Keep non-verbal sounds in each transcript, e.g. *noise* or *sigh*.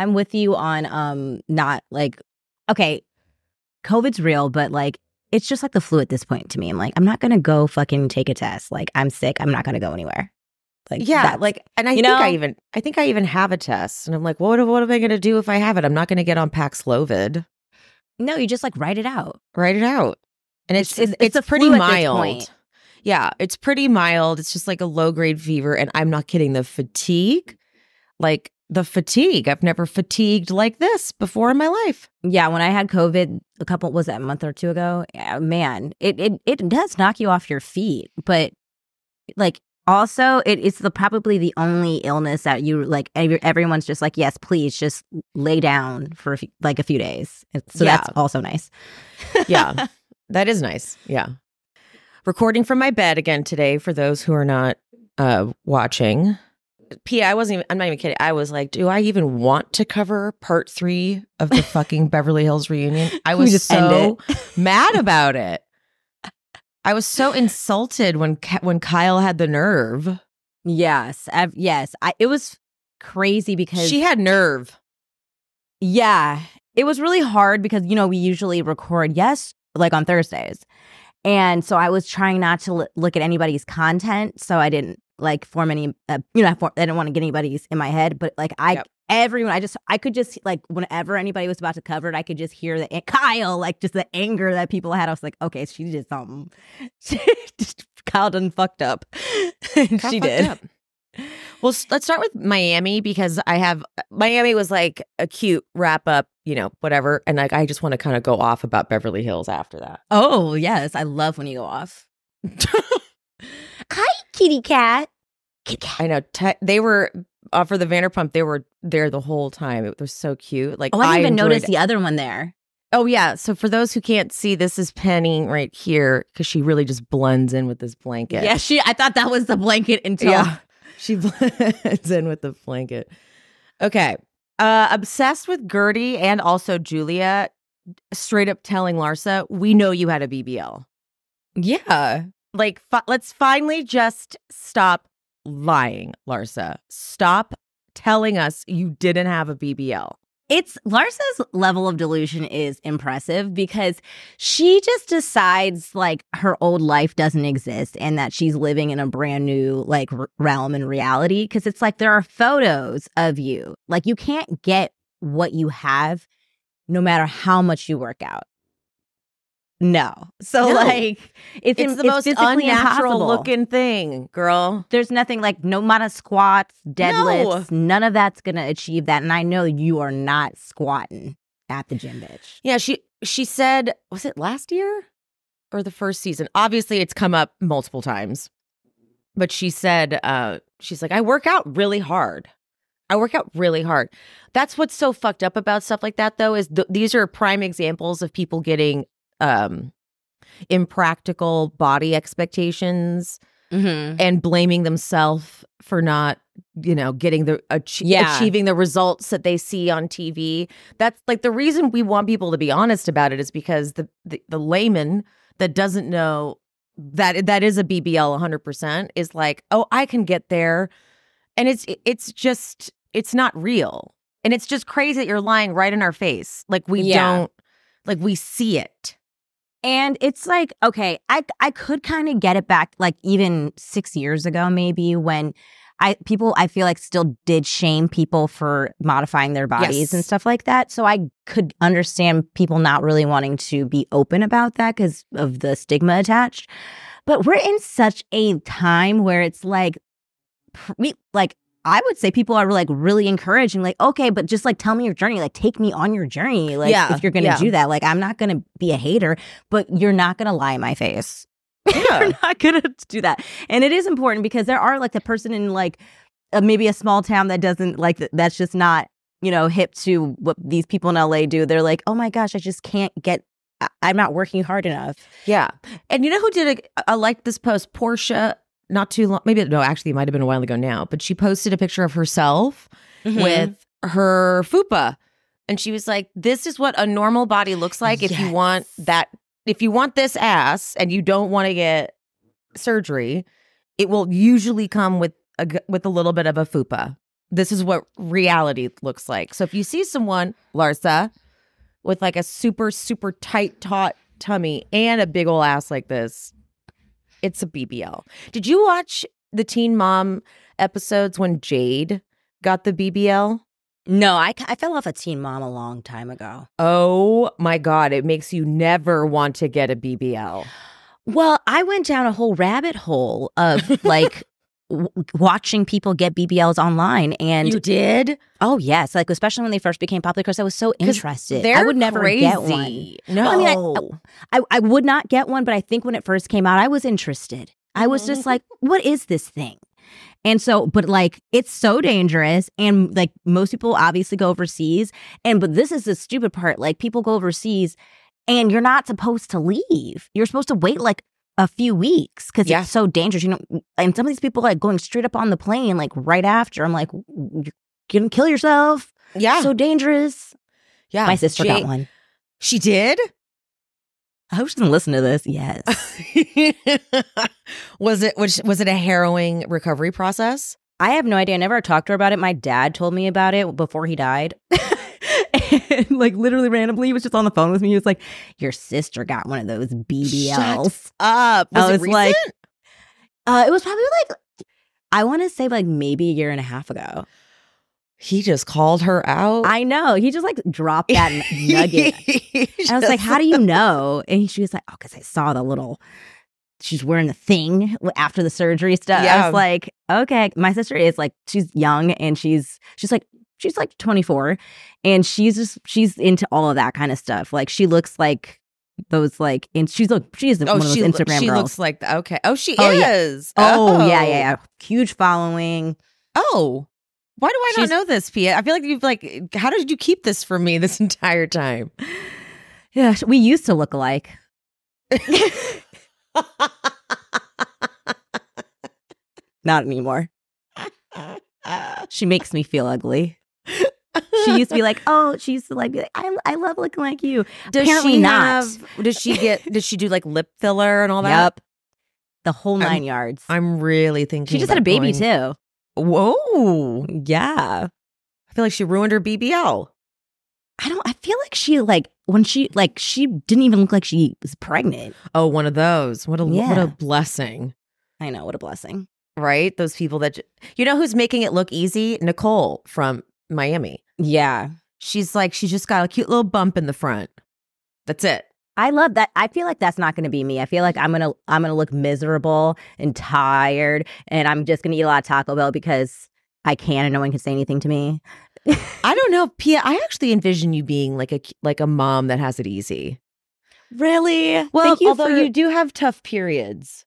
I'm with you on um not like okay, COVID's real, but like it's just like the flu at this point to me. I'm like, I'm not gonna go fucking take a test. Like I'm sick. I'm not gonna go anywhere. Like yeah, like, and I think I even, I think I even have a test, and I'm like, what, what am I going to do if I have it? I'm not going to get on Paxlovid. no, you just like write it out. Write it out, and it's It's- it's, it's a pretty flu at this mild. Yeah, it's pretty mild. It's just like a low grade fever, and I'm not kidding. The fatigue, like the fatigue, I've never fatigued like this before in my life. Yeah, when I had COVID a couple was that a month or two ago, yeah, man, it it it does knock you off your feet, but like also it, it's the probably the only illness that you like every, everyone's just like yes please just lay down for a few, like a few days so Yeah. that's also nice Yeah, *laughs* that is nice. Yeah. Recording from my bed again today for those who are not uh watching. Pia, I wasn't even I'm not even kidding. I was like, do I even want to cover part three of the fucking *laughs* Beverly Hills reunion? I was just so *laughs* mad about it. *laughs* I was so insulted when when Kyle had the nerve. yes I've, yes I, it was crazy because She had nerve. Yeah. It was really hard because, you know, we usually record, yes, like on Thursdays. And so I was trying not to l- look at anybody's content. So I didn't like form any, uh, you know, I, form, I didn't want to get anybody's in my head. But like I, Yep. everyone, I just, I could just like, whenever anybody was about to cover it, I could just hear the, Kyle, like just the anger that people had. I was like, okay, she did something. *laughs* Just- Kyle done fucked up. *laughs* She did. up. Well, let's start with Miami because I have Miami was like a cute wrap up, you know, whatever. And like, I just want to kind of go off about Beverly Hills after that. Oh, yes. I love when you go off. *laughs* Kitty cat. Kitty cat. I know te- they were uh, for the Vanderpump. They were there the whole time. It was so cute. Like Oh, I didn't even enjoyed- notice the other one there. Oh yeah. So for those who can't see, this is Penny right here because she really just blends in with this blanket. Yeah, she. I thought that was the blanket until. Yeah. She *laughs* blends in with the blanket. Okay. Uh obsessed with Guerdy and also Julia, straight up telling Larsa, we know you had a BBL. Yeah. Like fi- let's finally just stop lying, Larsa. Stop telling us you didn't have a BBL. It's Larsa's level of delusion is impressive because she just decides like her old life doesn't exist and that she's living in a brand new like r- realm and reality. Cause it's like there are photos of you. Like you can't get what you have no matter how much you work out. No. So No. like it's, It's the most unnatural impossible. looking thing, girl. There's nothing like no amount of squats, deadlifts, none of that's gonna achieve that. And I know you are not squatting at the gym, bitch. Yeah, she she said, was it last year or the first season? Obviously, it's come up multiple times. But she said, uh, she's like, I work out really hard. I work out really hard. That's what's so fucked up about stuff like that, though, is th- these are prime examples of people getting um impractical body expectations Mm-hmm. and blaming themselves for not you know getting the Yeah. achieving the results that they see on TV that's like the reason we want people to be honest about it is because the the, the layman that doesn't know that that is a BBL 100% is like oh I can get there and it's it's just it's not real and it's just crazy that you're lying right in our face like we Yeah. don't like we see it And it's like, okay, I I could kind of get it back like even 6 years ago maybe when I people I feel like still did shame people for modifying their bodies Yes. and stuff like that. So I could understand people not really wanting to be open about that cuz of the stigma attached. But we're in such a time where it's like we like I would say people are like really encouraging, like, okay, but just like tell me your journey, like take me on your journey. Like Yeah, if you're gonna yeah. do that, like I'm not gonna be a hater, but you're not gonna lie in my face. *laughs* you're not gonna *laughs* do that. And it is important because there are like the person in like uh, maybe a small town that doesn't like th- that's just not you know hip to what these people in LA do. They're like, oh my gosh, I just can't get. I- I'm not working hard enough. Yeah. And you know who did a, I liked this post? Portia, not too long, maybe, no, actually, it might have been a while ago now, but she posted a picture of herself Mm-hmm. with her fupa. And she was like, this is what a normal body looks like if you want that, if you want this ass and you don't want to get surgery, it will usually come with a, with a little bit of a fupa. this is what reality looks like. So if you see someone, Larsa, with like a super, super tight, taut tummy and a big old ass like this, it's a BBL. Did you watch the Teen Mom episodes when Jade got the BBL? No, I, I fell off a teen mom a long time ago. Oh my God, it makes you never want to get a BBL. Well, I went down a whole rabbit hole of like w- watching people get BBLs online. And you did? oh, yes. Like, especially when they first became popular, because I was so interested. I would never crazy. get one. No. I mean, I, I would not get one, but I think when it first came out, I was interested. I was just mm-hmm. like, what is this thing? And so, but like, it's so dangerous. And like, most people obviously go overseas. And, but this is the stupid part. Like, people go overseas and you're not supposed to leave. You're supposed to wait like a few weeks because Yeah. it's so dangerous. You know, and some of these people like going straight up on the plane, like right after. I'm like, you're gonna kill yourself. yeah. So dangerous. yeah. My sister got one. She did? I hope she doesn't listen to this. Yes. *laughs* was it was, was it a harrowing recovery process? I have no idea. I never talked to her about it. My dad told me about it before he died. *laughs* *laughs* and like literally randomly, he was just on the phone with me. He was like, Your sister got one of those BBLs. Up. I Was it was like- Uh, it was probably like, I want to say like maybe a year and a half ago. he just called her out. I know. He just like dropped that *laughs* nugget. I was like, How do you know? And she was like, Oh, because I saw the little. She's wearing the thing after the surgery stuff. Yeah. I was like, okay. My sister is like, she's young and she's she's like she's like 24 and she's just she's into all of that kind of stuff. Like she looks like those like and she's look she's Oh, one of those she, Instagram she girls. looks like the, okay. Oh, she Oh, yeah. is. oh, yeah, yeah, oh. yeah. Huge following. Oh, why do I She's- not know this, Pia? I feel like you've like. How did you keep this from me this *laughs* entire time? Yeah, we used to look alike. *laughs* Not anymore. She makes me feel ugly. She used to be like, "Oh, she used to like, be like, I, I love looking like you." Does Apparently she not. have? Does she get? Does she do like lip filler and all that? Yep, the whole 9 I'm- yards. I'm really thinking. she just had a baby going- too. Whoa! Yeah, I feel like she ruined her BBL. I don't. I feel like she like when she like she didn't even look like she was pregnant. Oh, one of those. What a what a blessing, I know what a blessing. right? Those people that j- you know who's making it look easy? Nicole from Miami. Yeah, She's like she's just got a cute little bump in the front. That's it. I love that. I feel like that's not going to be me. I feel like I'm gonna I'm gonna look miserable and tired, and I'm just gonna eat a lot of Taco Bell because I can, and no one can say anything to me. I don't know, Pia. I actually envision you being like a like a mom that has it easy. Really? Well, Thank you although for- you do have tough periods.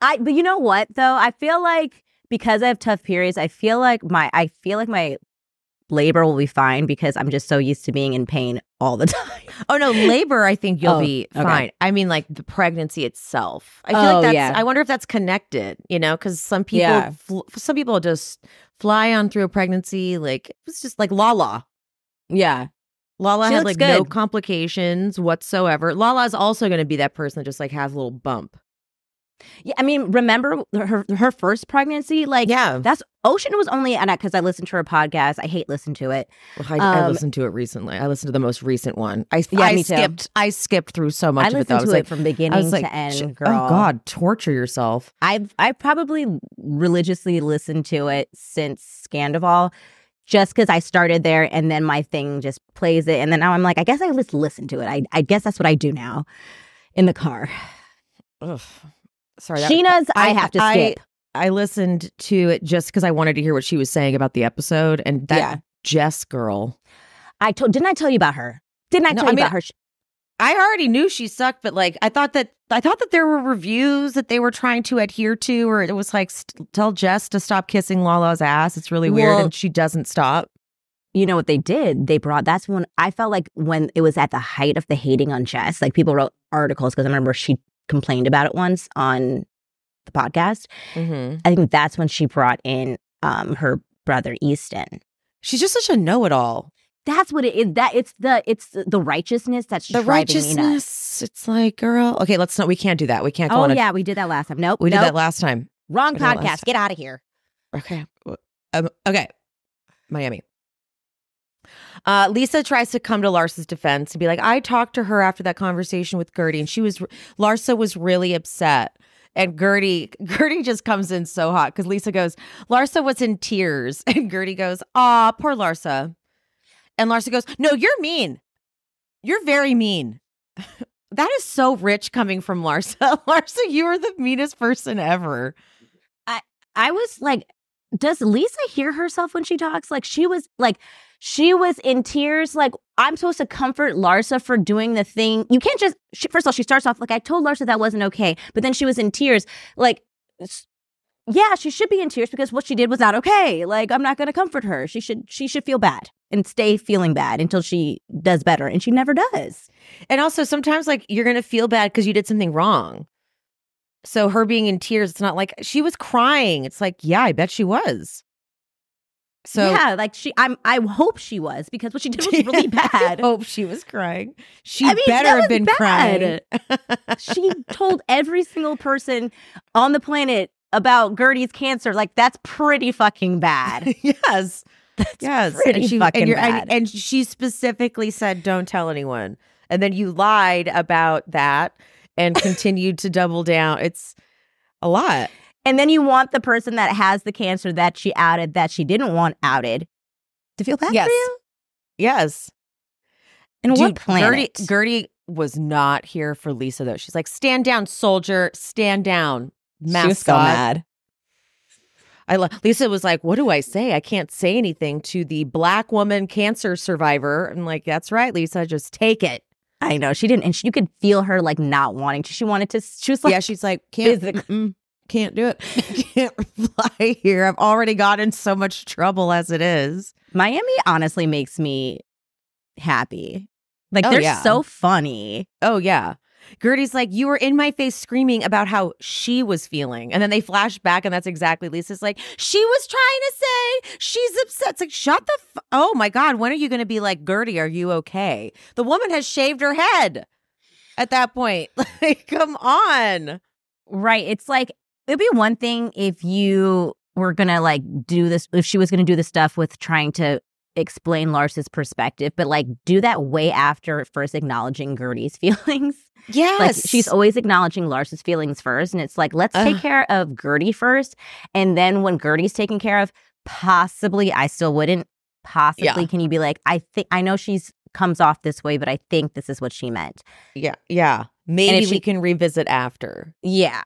I but you know what though? I feel like because I have tough periods, I feel like my I feel like my labor will be fine because I'm just so used to being in pain all the *laughs* time. Oh no, labor. I think you'll Oh, be okay. fine. I mean, like the pregnancy itself. I feel Oh, like that's. yeah. I wonder if that's connected. You know, because some people, Yeah. fl- some people just fly on through a pregnancy. Like it's just like Lala. Yeah. Lala She had like no complications whatsoever. Lala is also going to be that person that just like has a little bump. Yeah. I mean, remember her her first pregnancy? Like Yeah, that's Ocean was only and because I listened to her podcast. I hate listen to it. I, I um, listened to it recently. I listened to the most recent one. I Yeah, I me too. skipped. I skipped through so much I of it. listened Though. I to was it like, from beginning like, to end, girl. oh God, torture yourself. I've I probably religiously listened to it since Scandoval, just because I started there and then my thing just plays it, and then now I'm like, I guess I just listen to it. I I guess that's what I do now, in the car. Ugh. Sorry, Sheena's I, I- have to I- skip. I listened to it just because I wanted to hear what she was saying about the episode and that Yeah. Jess girl. I told didn't I tell you about her? Didn't I No, tell I you mean, about her? I already knew she sucked, but like I thought that I thought that there were reviews that they were trying to adhere to, or it was like st- tell Jess to stop kissing Lala's ass. It's really weird, Well- and she doesn't stop. you know what they did? They brought that's when I felt like when it was at the height of the hating on Jess, like people wrote articles because I remember she complained about it once on the podcast. Mm-hmm. I think that's when she brought in um her brother Easton. She's just such a know-it-all. That's what it is. That it's the it's the righteousness that's The driving me nuts. righteousness. It's like, girl. Okay, let's not. We can't do that. We can't go Oh on. A, yeah, we did that last time. Nope, we did that last time. Wrong we last podcast. Get out of here. Okay. Um, okay. Miami. Uh, Lisa tries to come to Larsa's defense to be like, I talked to her after that conversation with Guerdy, and she was Larsa was really upset. And Guerdy, *laughs* Guerdy just comes in so hot because Lisa goes, Larsa was in tears. *laughs* And Guerdy goes, Aw, poor Larsa. And Larsa goes, No, you're mean. You're very mean. *laughs* that is so rich coming from Larsa. Larsa, you are the meanest person ever. I I was like, does Lisa hear herself when she talks? Like she was like she was in tears. Like I'm supposed to comfort Larsa for doing the thing. You can't just she, first of all she starts off like I told Larsa that wasn't okay, but then she was in tears. Like yeah, she should be in tears because what she did was not okay. Like I'm not going to comfort her. She should she should feel bad and stay feeling bad until she does better, and she never does. And also sometimes like you're going to feel bad because you did something wrong. So her being in tears, it's not like she was crying. It's like, yeah, I bet she was. So yeah, like she, I'm. I hope she was because what she did was really *laughs* bad. I hope she was crying. She I mean, better have been bad. crying. she *laughs* told every single person on the planet about Guerdy's cancer. Like that's pretty fucking bad. *laughs* yes, that's yes, pretty and she, fucking and, bad. and, and she specifically said, "Don't tell anyone." And then you lied about that and continued to double down. It's a lot. And then you want the person that has the cancer that she outed that she didn't want outed to feel bad yes. for you. Yes. And Dude, what planet? Guerdy, Guerdy was not here for Lisa though. She's like, "Stand down, soldier. Stand down." Mascot. She was so mad. I lo- Lisa was like, "What do I say? I can't say anything to the black woman cancer survivor." And like, "That's right, Lisa. Just take it." I know she didn't, and she, you could feel her like not wanting to. She wanted to. She was like, yeah, she's like, can't, can't do it. *laughs* can't fly here. I've already got in so much trouble as it is. Miami honestly makes me happy. Like Oh, they're yeah. so funny. Oh yeah. Guerdy's like, you were in my face screaming about how she was feeling. And then they flash back, and that's exactly Lisa's like, she was trying to say she's upset. It's like, shut the f- Oh my God, when are you going to be like, Guerdy, are you okay? The woman has shaved her head at that point. *laughs* Like, come on. Right. It's like it'd be one thing if you were gonna like do this if she was gonna do the stuff with trying to explain Larsa's perspective, but like do that way after first acknowledging Guerdy's *laughs* feelings. Yes. Like she's always acknowledging Larsa's feelings first. And it's like, let's take uh-huh. care of Guerdy first. And then when Guerdy's taken care of, possibly I still wouldn't. Possibly Yeah. can you be like, I think I know she's comes off this way, but I think this is what she meant. Yeah. Yeah. Maybe we she- can revisit after. Yeah.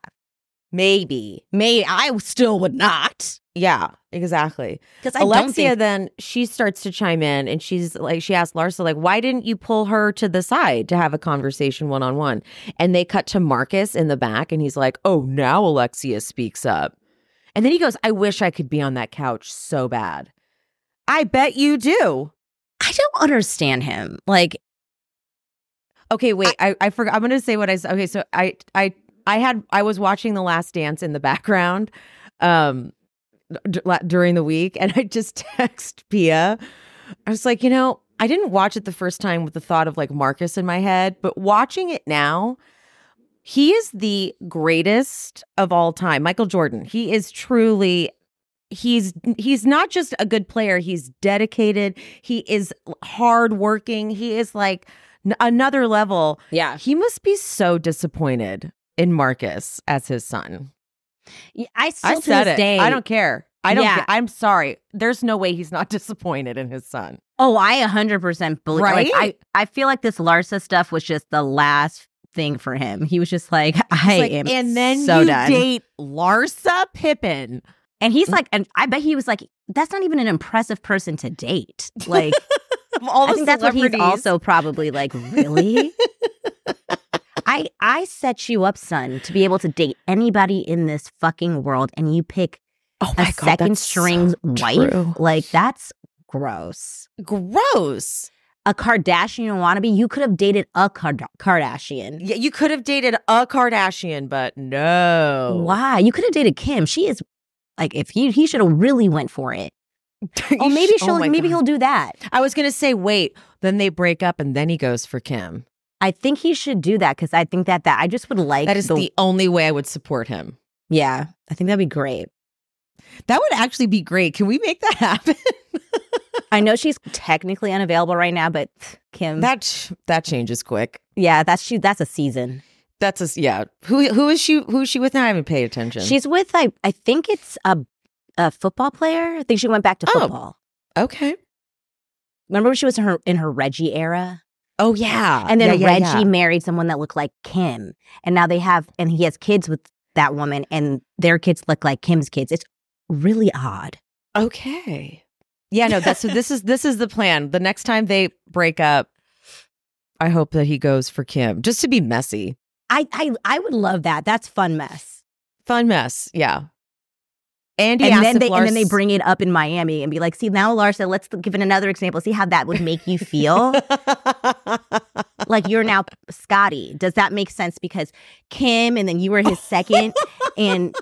Maybe. May I still would not. Yeah, exactly. Because Alexia think then she starts to chime in and she's like she asks Larsa like why didn't you pull her to the side to have a conversation one on one and they cut to Marcus in the back and he's like oh now Alexia speaks up and then he goes I wish I could be on that couch so bad I bet you do I don't understand him. Like okay wait I I, forgot I'm gonna say what I said okay so I I I had I was watching The Last Dance in the background um d- la- during the week and I just *laughs* text Pia I was like, you know, I didn't watch it the first time with the thought of like Marcus in my head, but watching it now, he is the greatest of all time. Michael Jordan. He is truly he's he's not just a good player, he's dedicated, he is hardworking, he is like n- another level. yeah. He must be so disappointed in Marcus as his son. I still I to said this it. day I don't care. I don't. Yeah. ca- I'm sorry. There's no way he's not *laughs* disappointed in his son. Oh, I 100% believe. Like, I, I feel like this Larsa stuff was just the last thing for him. He was just like, *laughs* I like, am and then so you done. date Larsa Pippen. and he's mm. like, and I bet he was like, that's not even an impressive person to date. *laughs* Like, all the I think that's what he's also probably like, really? I I set you up, son, to be able to date anybody in this fucking world, and you pick oh a second string wife. true. Like that's gross. Gross. A Kardashian wannabe. You could have dated a Kard- Kardashian. Yeah, you could have dated a Kardashian, but no. Why? You could have dated Kim. She is like if he he should have really went for it. *laughs* Oh, maybe she'll my maybe God. he'll do that. I was gonna say, wait. Then they break up, and then he goes for Kim. I think he should do that because I think that that I just would like That is the only way I would support him. yeah. I think that'd be great. That would actually be great. Can we make that happen? *laughs* I know she's technically unavailable right now, but Kim, that that changes quick. yeah, that's she. That's a season. That's a yeah. Who who is she? Who is she with now? I haven't paid attention. She's with I. I think it's a a football player. I think she went back to Oh. football. okay. Remember when she was in her in her Reggie era, Oh yeah, and then Yeah, yeah, Reggie yeah. married someone that looked like Kim, and now they have and he has kids with that woman, and their kids look like Kim's kids. It's really odd. Okay. Yeah, no, that's so this is this is the plan. The next time they break up, I hope that he goes for Kim just to be messy. I I I would love that. That's fun mess. Fun mess. Yeah. Andy and asked then they and then they bring it up in Miami and be like, "See now, Larsa, let's give it another example. See how that would make you feel." *laughs* like you're now Scottie. Does that make sense? Because Kim and then you were his second. and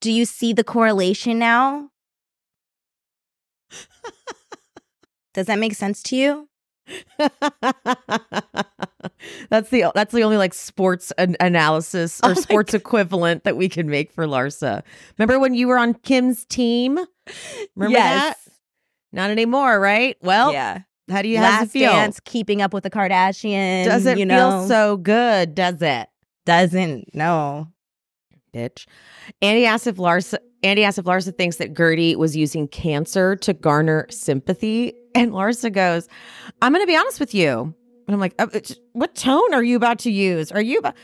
do you see the correlation now? *laughs* Does that make sense to you? *laughs* that's the that's the only like sports an- analysis *laughs* Oh or my sports equivalent that we can make for Larsa. Remember when you were on Kim's team? Remember that? Not anymore, right? Well, yeah. how do you Last it feel? Dance, keeping up with the Kardashians. Does it you feel so good? Does it? Doesn't no. Bitch. Andy asked if Larsa Andy asked if Larsa thinks that Guerdy was using cancer to garner sympathy. And Larsa goes, I'm going to be honest with you. And I'm like, "Uh, what tone are you about to use? Are you about?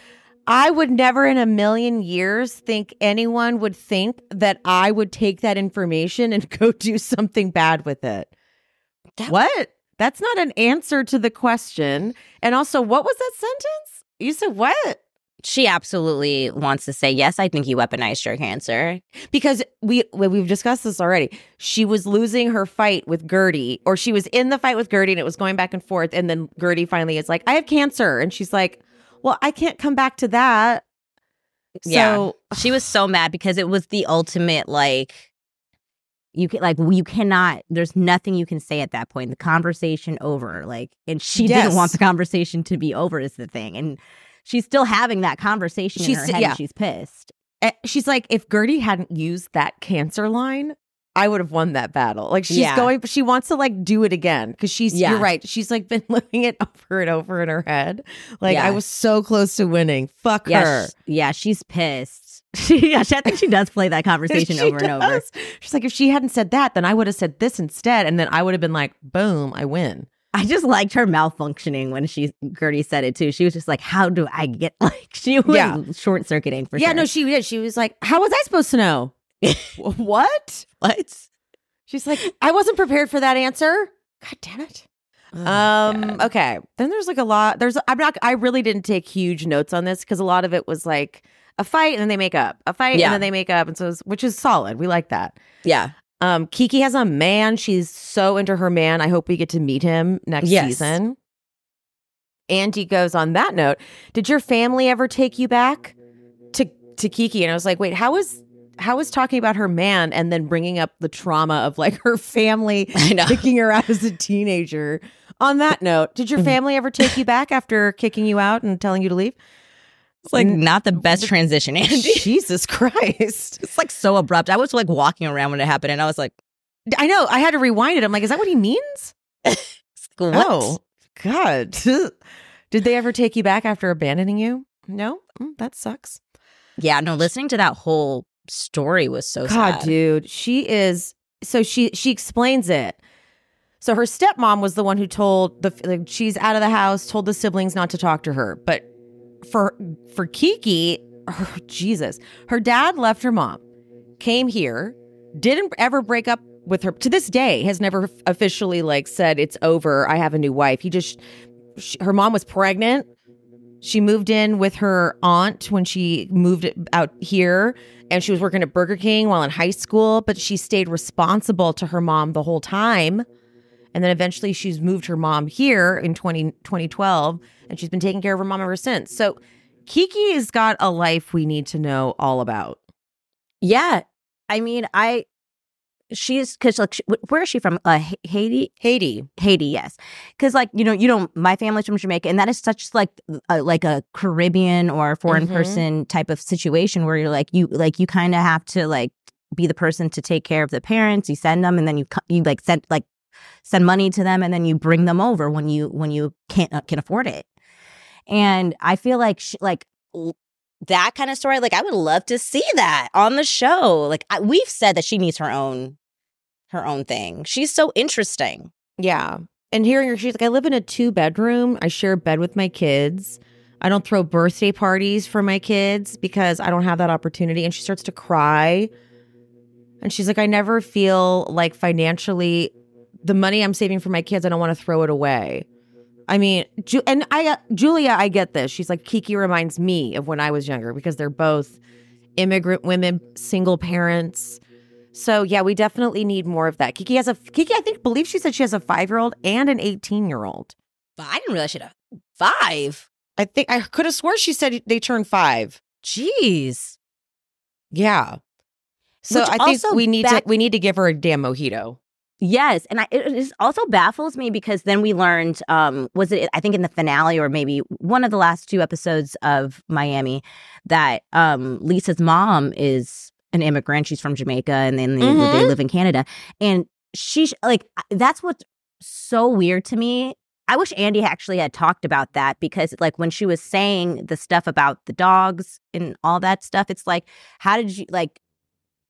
I would never in a million years think anyone would think that I would take that information and *laughs* go do something bad with it. That- what? That's not an answer to the question. And also, what was that sentence? You said what? She absolutely wants to say, yes, I think you weaponized your cancer. because we we've discussed this already. She was losing her fight with Guerdy, or she was in the fight with Guerdy, and it was going back and forth. And then Guerdy finally is like, "I have cancer," and she's like, "Well, I can't come back to that." Yeah. So She was so mad because it was the ultimate like you can like you cannot there's nothing you can say at that point. The conversation over. Like and she Yes. didn't want the conversation to be over is the thing. And she's still having that conversation in She's- her head yeah. and she's pissed. eh, she's like, if Guerdy hadn't used that cancer line. I would have won that battle. Like she's Yeah. going, she wants to like do it again because she's. Yeah. You're right. She's like been *laughs* living it over and over in her head. Like Yeah. I was so close to winning. Fuck Yeah, her. sh- yeah, she's pissed. *laughs* She, yeah, she- I think she does play that *laughs* conversation She over and over. She's like, if she hadn't said that, then I would have said this instead. And then I would have been like, boom, I win. I just liked her malfunctioning when she Guerdy said it too. She was just like, "How do I get *laughs* like?" She was Yeah. short circuiting for yeah, sure. no, she did. She was like, how was I supposed to know? *laughs* What? what? She's like, I wasn't prepared for that answer. God damn it. Oh, Um, okay. Then there's like a lot. There's I'm not I really didn't take huge notes on this because a lot of it was like a fight and then they make up. A fight Yeah. and then they make up. And so it's- which is solid. We like that. yeah, Um, Kiki has a man. She's so into her man. I hope we get to meet him next Yes. season. Andy goes on that note. Did your family ever take you back to to Kiki? And I was like, wait, how is how is talking about her man and then bringing up the trauma of like her family *laughs* kicking her out as a teenager? On that note, did your Mm-hmm. family ever take you back after kicking you out and telling you to leave? It's like not the best transition, Andy. *laughs* Jesus Christ. *laughs* it's like so abrupt. I was like walking around when it happened, and I was like, I know. I had to rewind it. I'm like, is that what he means? *laughs* "What?" Oh, God. Did they ever take you back after abandoning you? No? Mm, that sucks. Yeah, no. Listening to that whole story was so God, sad. dude. She is so she she explains it. So her stepmom was the one who told the like, she's out of the house, told the siblings not to talk to her. But for for Kiki, her, Jesus, her dad left her mom, came here, didn't ever break up with her. To this day, has never officially like said it's over. I have a new wife. He just she, her mom was pregnant. She moved in with her aunt when she moved out here and she was working at Burger King while in high school, but she stayed responsible to her mom the whole time. And then eventually she's moved her mom here in 20, 2012 and she's been taking care of her mom ever since. So Kiki has got a life we need to know all about. Yeah, I mean, I she's because like she, where is she from? Uh, Haiti. Haiti. Haiti, yes. Because like you know, you know, my family's from Jamaica, and that is such like a, like a Caribbean or foreign Mhm. person type of situation where you're like you like you kind of have to like be the person to take care of the parents. You send them, and then you you like send like send money to them and then you bring them over when you when you can't uh, can afford it. And I feel like like that kind of story like I would love to see that on the show. Like I, we've said that she needs her own her own thing. She's so interesting. Yeah. And hearing her, she's like, I live in a two bedroom. I share a bed with my kids. I don't throw birthday parties for my kids because I don't have that opportunity. And she starts to cry. And she's like, I never feel like financially, the money I'm saving for my kids, I don't want to throw it away. I mean, Ju- and I, uh, Julia, I get this. She's like, Kiki reminds me of when I was younger because they're both immigrant women, single parents. So yeah, we definitely need more of that. Kiki has a Kiki, I think, believe she said she has a five year old and an eighteen year old. But I didn't realize she had a five. I think I could have swore she said they turned five. Jeez. Yeah. So Which I think we need back- to we need to give her a damn mojito. Yes, and I, it, it also baffles me because then we learned, um, was it I think in the finale or maybe one of the last two episodes of Miami that um, Lisa's mom is an immigrant. She's from Jamaica, and then they, Mhm. they live in Canada, and she like that's what's so weird to me. I wish Andy actually had talked about that because, like, when she was saying the stuff about the dogs and all that stuff, it's like, how did you like?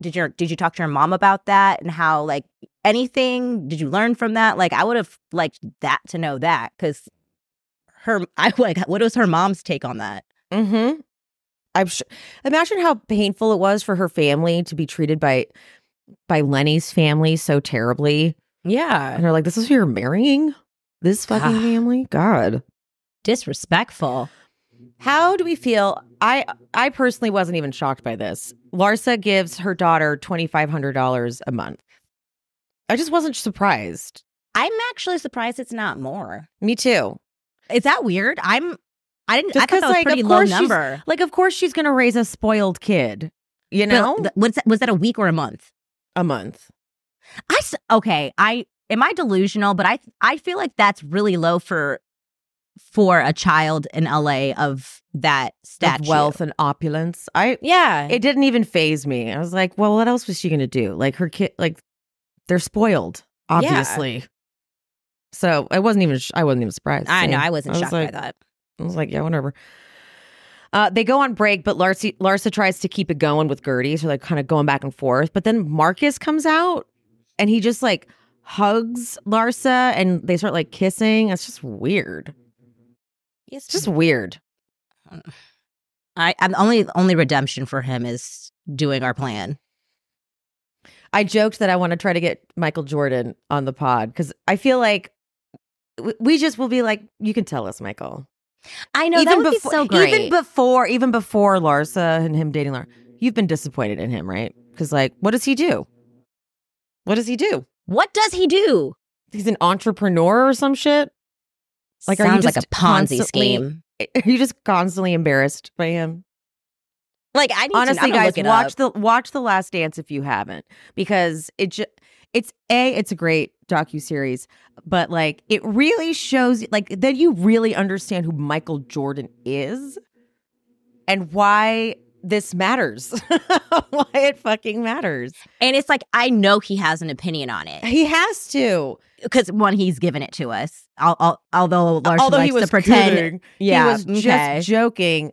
Did your did you talk to your mom about that and how like anything did you learn from that like i would have liked that to know that because her *laughs* i like what was her mom's take on that Mm-hmm. I'm sure. Imagine how painful it was for her family to be treated by by Lenny's family so terribly. yeah And they're like, "This is who you're marrying? This fucking *sighs* family? God." disrespectful How do we feel? I I personally wasn't even shocked by this. Larsa gives her daughter twenty five hundred dollars a month. I just wasn't surprised. i'm actually surprised it's not more Me too. is that weird i'm i didn't Just i thought that was like, pretty low number Like, of course she's gonna raise a spoiled kid. You know, But was that, was that a week or a month a month. i okay i am i delusional but i i feel like that's really low for for a child in la of that stature Of wealth and opulence. I yeah it didn't even phase me. I was like, well, what else was she gonna do? Like her kid, like they're spoiled, obviously. Yeah. So I wasn't even. I wasn't even surprised. i know i wasn't was shocked like, by that I was like, yeah, whatever. Uh, they go on break, but Larsa, Larsa tries to keep it going with Gertie. So they're kind of going back and forth. But then Marcus comes out and he just like hugs Larsa and they start like kissing. It's just weird. It's It's just weird. I I'm only only redemption for him is doing our plan. I joked that I want to try to get Michael Jordan on the pod because I feel like we just will be like, you can tell us, Michael. I know that would before, be so great. Even before, even before Larsa and him dating Larsa, you've been disappointed in him, right? Because like, what does he do? What does he do? what does he do? He's an entrepreneur or some shit. Like, are you Sounds like a Ponzi scheme. *laughs* Are you just constantly embarrassed by him? Like I need Honestly, to, guys, watch up. the watch the Last Dance if you haven't, because it just it's a it's a great docu series, but like it really shows like then you really understand who Michael Jordan is and why this matters, *laughs* why it fucking matters. and it's like I know he has an opinion on it He has to, because one, he's given it to us. Al- al- although Larson although likes he was to pretend, kidding. yeah, he was okay. just joking.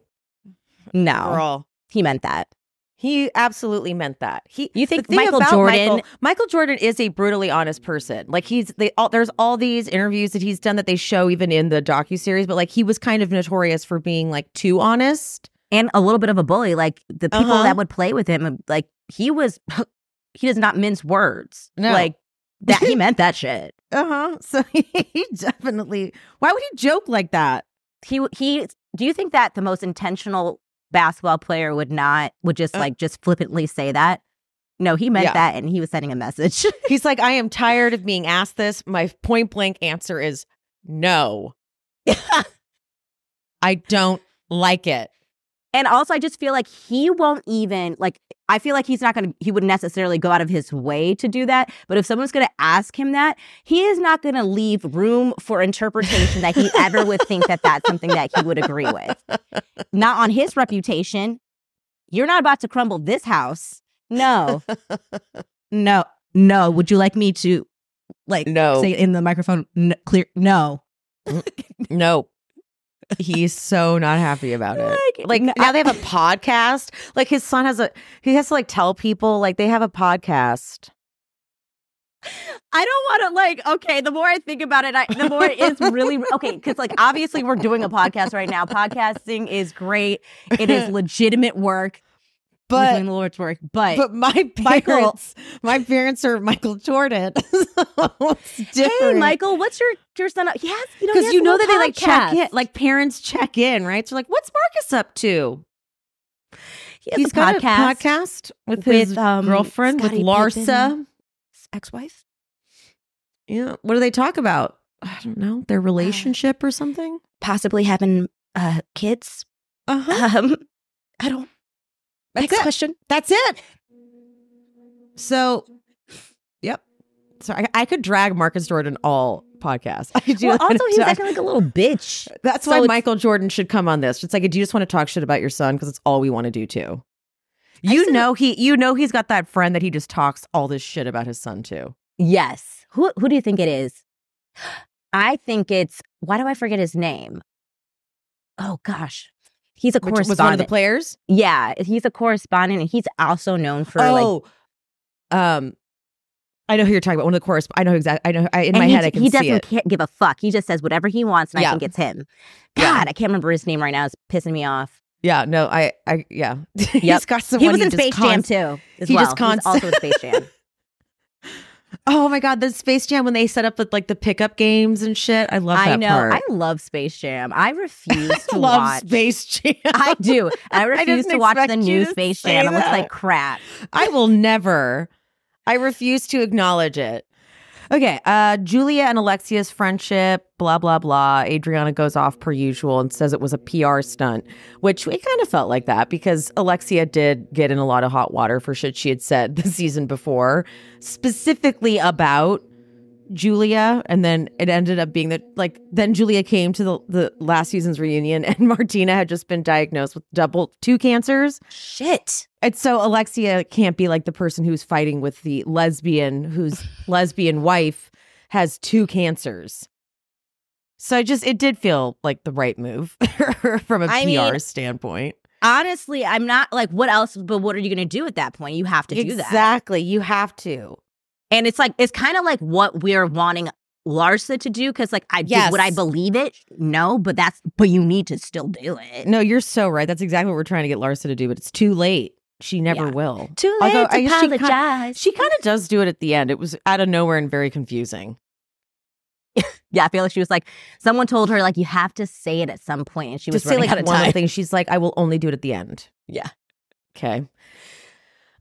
no, Girl, he meant that. he absolutely meant that. He You The think thing Michael about Jordan? Michael, Michael Jordan is a brutally honest person. Like he's they all there's all these interviews that he's done that they show even in the docu series, but like he was kind of notorious for being like too honest. and a little bit of a bully. Like the people Uh-huh. that would play with him, like he was, *laughs* he does not mince words. No. Like that, he meant that shit. *laughs* Uh huh. So *laughs* he definitely. Why would he joke like that? He he. Do you think that the most intentional basketball player would not would just Uh. like just flippantly say that? No, he meant Yeah. that, and he was sending a message. *laughs* He's like, I am tired of being asked this. My point blank answer is no. *laughs* I don't like it. And also, I just feel like he won't even like. I feel like he's not gonna. He wouldn't necessarily go out of his way to do that. But if someone's gonna ask him that, he is not gonna leave room for interpretation that he ever would think that that's something that he would agree with. Not on his reputation. You're not about to crumble this house. No, no, no. Would you like me to like No. say in the microphone n- clear no. No. He's so not happy about it. Like, Like now they have a podcast. Like his son has a he has to like tell people like they have a podcast. I don't want to like. Okay, the more I think about it, I, the more it's really *laughs* okay. Because like, obviously, we're doing a podcast right now. Podcasting is great. It is *laughs* legitimate work. But doing the Lord's work. But, but my *laughs* Michael- parents, my parents are Michael Jordan. *laughs* so hey. Michael, what's your your son? Up? Yes, you know, because you know that they like check in, like parents check in, right? So like, what's Marcus up to? he has got podcast, a podcast with, with, his um, girlfriend, with Larsa. Ex-wife. Yeah. What do they talk about? I don't know. Their relationship or something? Possibly having uh kids. Uh-huh. Um, I don't. That's Next it. question. That's it. So, yep. So I, I could drag Marcus Jordan all podcasts. I could do Well, also, he's acting like a little bitch. *laughs* That's so why Michael Jordan should come on this. It's like, do you just want to talk shit about your son? Because it's all we want to do too. You still- know he, you know he's got that friend that he just talks all this shit about his son too. Yes. Who who do you think it is? *gasps* I think it's why do I forget his name? Oh gosh. He's a Which was one of the players. yeah, he's a correspondent and he's also known for like oh, um, I know who you're talking about. One of the chorus. I know exactly. I know. I, in and my he, head, I can he see doesn't it. ca- give a fuck. He just says whatever he wants, and Yeah. I think it's him. Yeah. God, I can't remember his name right now. It's pissing me off. Yeah. No. I. I. Yeah. *laughs* Yep. he's got he was in just Space Jam too. He well. just const- also in Space Jam. *laughs* Oh my god, the Space Jam when they set up with like the pickup games and shit. I love that I know. part. I love Space Jam. I refuse *laughs* to love watch. Space Jam. I do. I *laughs* refuse didn't to watch the new Space Jam. It looks like crap. I will never. I refuse to acknowledge it. Okay, uh, Julia and Alexia's friendship, blah, blah, blah. Adriana goes off per usual and says it was a PR stunt, which it kind of felt like that because Alexia did get in a lot of hot water for shit she had said *laughs* the season before, specifically about Julia. And then it ended up being that, like, then Julia came to the, the last season's reunion *laughs* and Martina had just been diagnosed with double two cancers. Shit. And so Alexia can't be like the person who's fighting with the lesbian whose lesbian wife has two cancers. So I just it did feel like the right move *laughs* from a I PR mean, standpoint. Honestly, I'm not like, what else? But what are you going to do at that point? You have to do that. Exactly. You have to. And it's like, it's kind of like what we're wanting Larsa to do. Cause like, I Yes. would I believe it? No, but that's, but you need to still do it. No, you're so right. That's exactly what we're trying to get Larsa to do, but it's too late. She never Yeah. will. Too late Although to I guess she apologize. kind- She kind of does do it at the end. It was out of nowhere and very confusing. *laughs* yeah, I feel like she was like, someone told her like, you have to say it at some point, and she was Just say like out of one time. thing. She's like, I will only do it at the end. Yeah. Okay.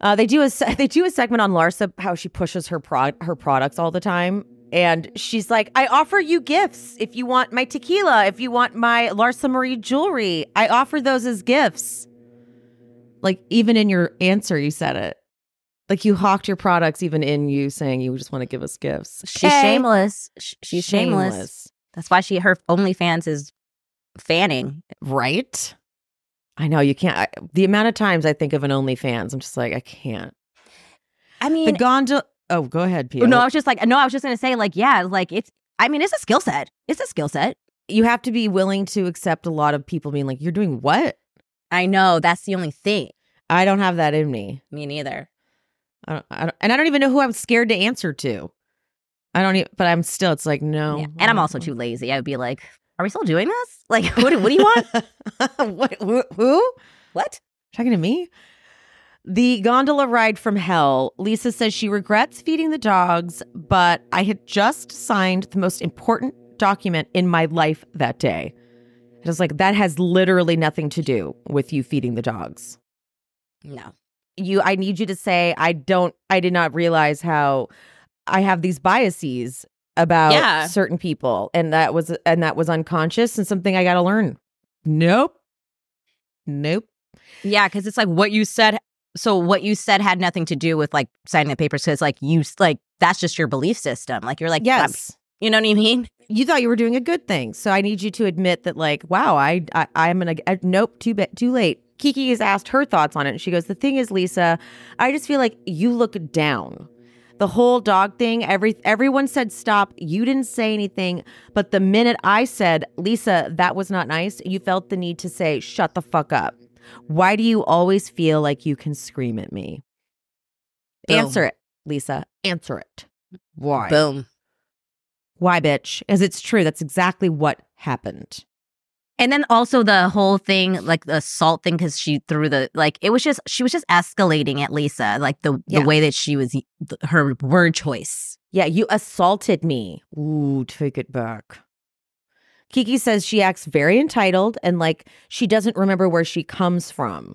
Uh, they do a *laughs* they do a segment on Larsa how she pushes her pro- her products all the time, and she's like, "I offer you gifts if you want my tequila, if you want my Larsa Marie jewelry, I offer those as gifts." Like even in your answer, you said it. Like you hawked your products, even in you saying you just want to give us gifts. She's shameless. Sh- She's shameless. That's why she her OnlyFans is fanning. right? I know you can't. I, the amount of times I think of an OnlyFans, I'm just like, I can't. I mean, The gondola. Oh, go ahead, Pia. no, I was just like, no, I was just gonna say, like, yeah, like it's. I mean, it's a skill set. It's a skill set. you have to be willing to accept a lot of people being like, "You're doing what?" I know that's the only thing. I don't have that in me. Me neither. I don't, I don't, and I don't even know who I'm scared to answer to. I don't even, but I'm still. It's like no, Yeah. And I'm also too lazy. I would be like, are we still doing this? Like, what, do- what do you want? *laughs* what, who, who? what? Talking to me? The gondola ride from hell. Lisa says she regrets feeding the dogs, but I had just signed the most important document in my life that day. It was like, that has literally nothing to do with you feeding the dogs. No. You, I need you to say, I don't, I did not realize how I have these biases about Yeah. certain people. And that was, and that was unconscious and something I got to learn. Nope. Nope. Yeah, because it's like what you said. So what you said had nothing to do with like signing the papers. Because like you like that's just your belief system. Like you're like Yes. you know what I mean? you thought you were doing a good thing. So I need you to admit that, like, wow, I, I I'm gonna uh, nope, too bit, too late. Kiki has asked her thoughts on it, and she goes, "The thing is, Lisa, I just feel like you look down. The whole dog thing, every everyone said stop. You didn't say anything, but the minute I said, "Lisa, that was not nice," you felt the need to say, "Shut the fuck up." Why do you always feel like you can scream at me? Boom. Answer it, Lisa. Answer it. Why? Boom. Why, bitch? As it's true. That's exactly what happened. And then also the whole thing, like the assault thing, because she threw the like it was just she was just escalating at Lisa, like the Yeah. the way that she was her word choice. Yeah, you assaulted me. Ooh, take it back. Kiki says she acts very entitled and like she doesn't remember where she comes from.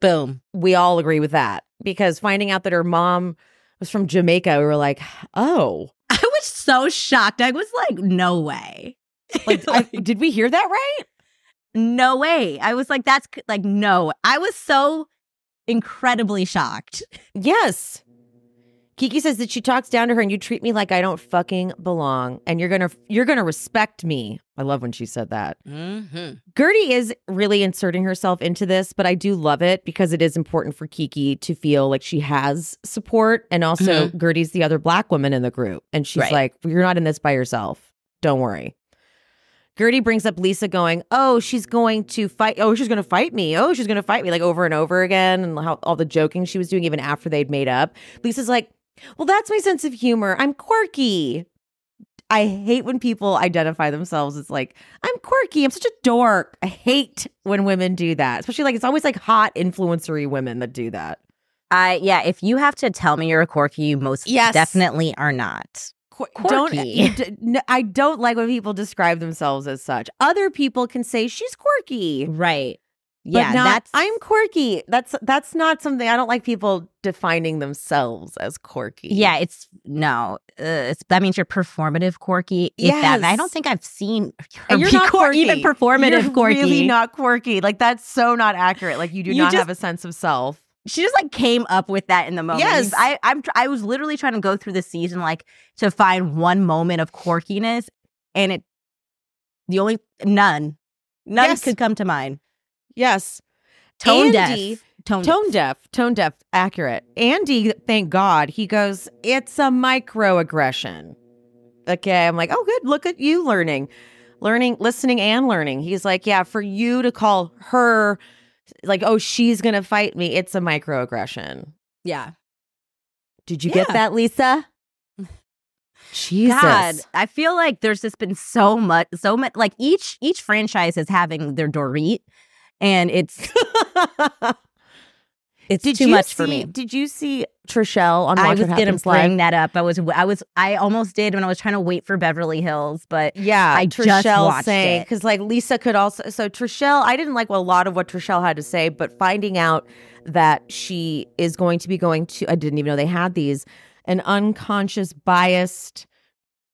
Boom. We all agree with that because finding out that her mom was from Jamaica, we were like, oh, *laughs* I was so shocked. I was like, no way. like, *laughs* I, did we hear that right? No way. I was like, that's like, no. I was so incredibly shocked. Yes. Kiki says that she talks down to her and you treat me like I don't fucking belong and you're going to you're going to respect me. I love when she said that. Mm-hmm. Guerdy is really inserting herself into this, but I do love it because it is important for Kiki to feel like she has support. And also, Guerdy's the other black woman in the group. And she's Right. like, You're not in this by yourself. Don't worry. Guerdy brings up Lisa going, Oh, she's going to fight. Oh, she's going to fight me. Oh, she's going to fight me like over and over again. And how all the joking she was doing even after they'd made up. Lisa's like, Well, that's my sense of humor. I'm quirky. I hate when people identify themselves as like, I'm quirky. I'm such a dork. I hate when women do that, especially like it's always like hot influencery women that do that. I yeah, if you have to tell me you're a quirky, you most Yes. definitely are not. Qu- Don't, Quirky. you d- n- I don't like when people describe themselves as such. Other people can say she's quirky. Right. Yeah, not, that's I'm quirky. That's that's not something I don't like people defining themselves as quirky. Yeah, it's no. Uh, it's, that means you're performative quirky. If that, I don't think I've seen you're not quir- even performative You're quirky. really not quirky. Like that's so not accurate. Like you do You not just- have a sense of self. She just like came up with that in the moment. Yes. I I'm I was literally trying to go through the season like to find one moment of quirkiness, and it the only none none Yes. could come to mind. Yes. Tone Andy- deaf. Tone, Tone deaf, tone deaf, accurate. Andy, thank God, he goes, it's a microaggression. Okay, I'm like, oh, good. Look at you learning, learning, listening, and learning. He's like, yeah, for you to call her, like, oh, she's gonna fight me. It's a microaggression. Yeah. Did you get that, Lisa? *laughs* Jesus. God, I feel like there's just been so much, so much. Like each each franchise is having their Dorit, and it's *laughs* it's Did too you much for me. Did you see Trishelle on I was What gonna bring Live? that up. I was, I was, I almost did when I was trying to wait for Beverly Hills, but Yeah, I Trishelle saying because like Lisa could also so Trishelle. I didn't like a lot of what Trishelle had to say, but finding out that she is going to be going to I didn't even know they had these an unconscious biased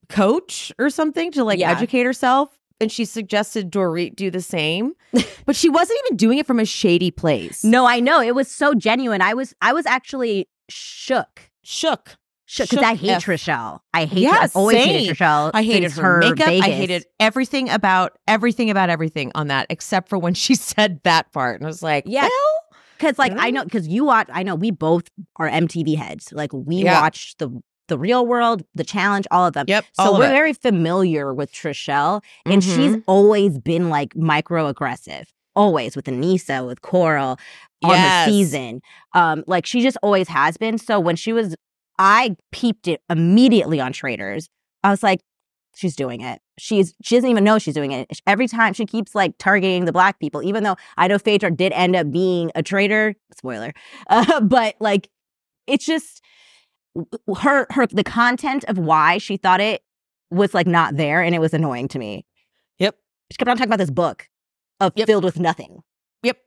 coach or something to like Yeah. educate herself. And she suggested Dorit do the same, *laughs* but she wasn't even doing it from a shady place. no, I know it was so genuine. I was, I was actually shook, shook. shook because I hate F. Trishelle. I hate. Yeah, I've always hated same. Trishelle. I hated since her, makeup. I hated everything about everything about everything on that, except for when *laughs* she said that part, and I was like, Yeah. well, Because like I Mm. know because you watch I know we both are MTV heads. Like we Yeah. watch the the real world, the challenge, all of them. Yep, So we're very familiar with Trishelle. And she's Mhm. always been like microaggressive. Always with Aneesa, with Coral on Yes. the season. Um, like she just always has been. So when she was I peeped it immediately on Traitors. I was like, she's doing it. She's she doesn't even know she's doing it. Every time she keeps like targeting the black people, even though I know Phaedra did end up being a traitor. Spoiler, *laughs* uh, but like it's just her her the content of why she thought it was like not there, and it was annoying to me. Yep. She kept on talking about this book of Yep. filled with nothing. Yep.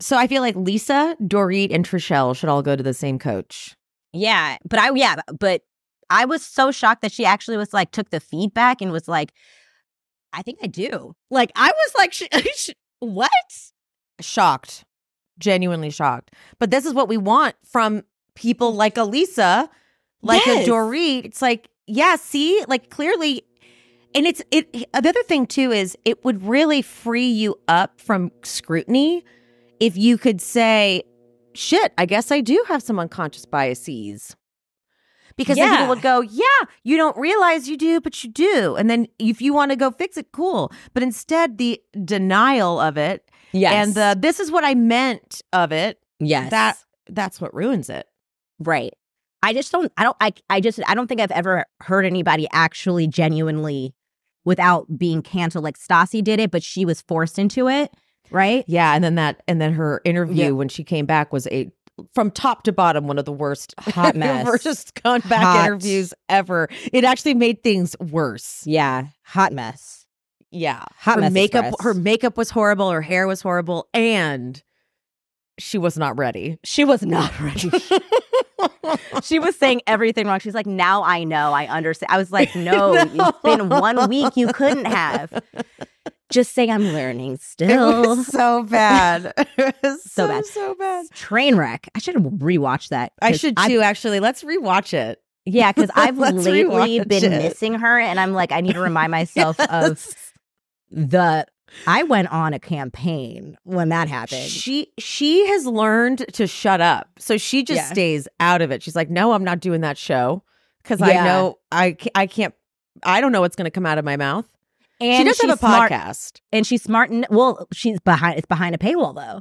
So I feel like Lisa, Dorit, and Trishelle should all go to the same coach. Yeah, but I yeah, but I was so shocked that she actually was like took the feedback and was like, I think I do. Like I was like, sh- *laughs* sh- what? Shocked, genuinely shocked. But this is what we want from people like a Lisa, like Yes. a Dorit. It's like, yeah, see, like clearly. And it's it. The other thing too is it would really free you up from scrutiny if you could say, "Shit, I guess I do have some unconscious biases." Because then people would go, Yeah, you don't realize you do, but you do. And then if you want to go fix it, cool. But instead, the denial of it Yes. and the this is what I meant of it, yes. that that's what ruins it. Right. I just don't I don't I I just I don't think I've ever heard anybody actually genuinely without being canceled like Stassi did it, but she was forced into it, right? Yeah, and then that and then her interview Yeah. when she came back was a from top to bottom one of the worst *laughs* Hot mess. *laughs* worst comeback Hot. interviews ever. It actually made things worse. Yeah. Hot mess. Yeah. Hot her mess makeup express. her makeup was horrible, her hair was horrible, and she was not ready. She was not *laughs* ready. *laughs* she was saying everything wrong. She's like, now I know, I understand. I was like, *laughs* no, it's been one week. You couldn't have. Just say I'm learning It still. *laughs* so bad. So, So bad. So bad. Train wreck. I should rewatch that. I should too, actually. Let's rewatch it. Yeah, because I've lately been it. missing her, and I'm like, I need to remind myself of the. I went on a campaign when that happened. She she has learned to shut up. So she just Yeah. stays out of it. She's like, "No, I'm not doing that show cuz I know I I can't I don't know what's going to come out of my mouth." and she does have a smart, podcast. and she's smart. And, well, she's behind. It's behind a paywall though.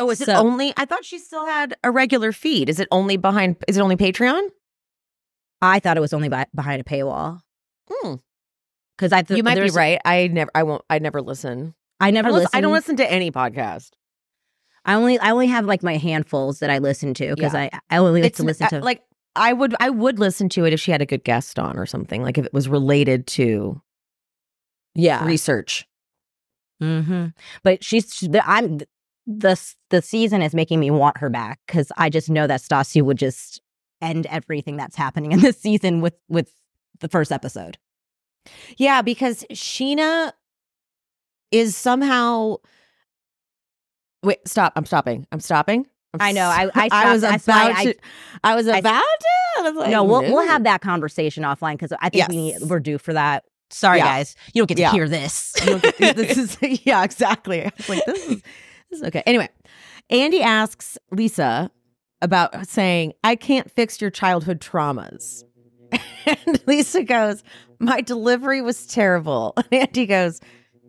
Oh, is it only I thought she still had a regular feed. Is it only behind is it only Patreon? I thought it was only by, behind a paywall Hmm. Because I. Th- you might be right. I never I won't I never listen. I never I, listen. I don't listen to any podcast. I only. I only have like my handfuls that I listen to because Yeah. I. I only like It's to listen uh, to. like I would I would listen to it if she had a good guest on or something. Like if it was related to yeah. research. Mm-hmm. But she's. the, I'm. The the season is making me want her back because I just know that Stassi would just end everything that's happening in this season with with the first episode. Yeah, because Scheana is somehow. Wait, stop! I'm stopping. I'm stopping. I'm I know, *laughs* I- I I was. That's about I- to. I was I- about to. I was like, no, we'll we'll have that conversation offline because I think we Yes. need we're due for that. Sorry, Yeah. guys, you don't get to Yeah. hear this. *laughs* This is *laughs* yeah, exactly. I was like, this is this is okay. Anyway, Andy asks Lisa about saying, "I can't fix your childhood traumas," *laughs* and Lisa goes, "My delivery was terrible." *laughs* And Andy goes,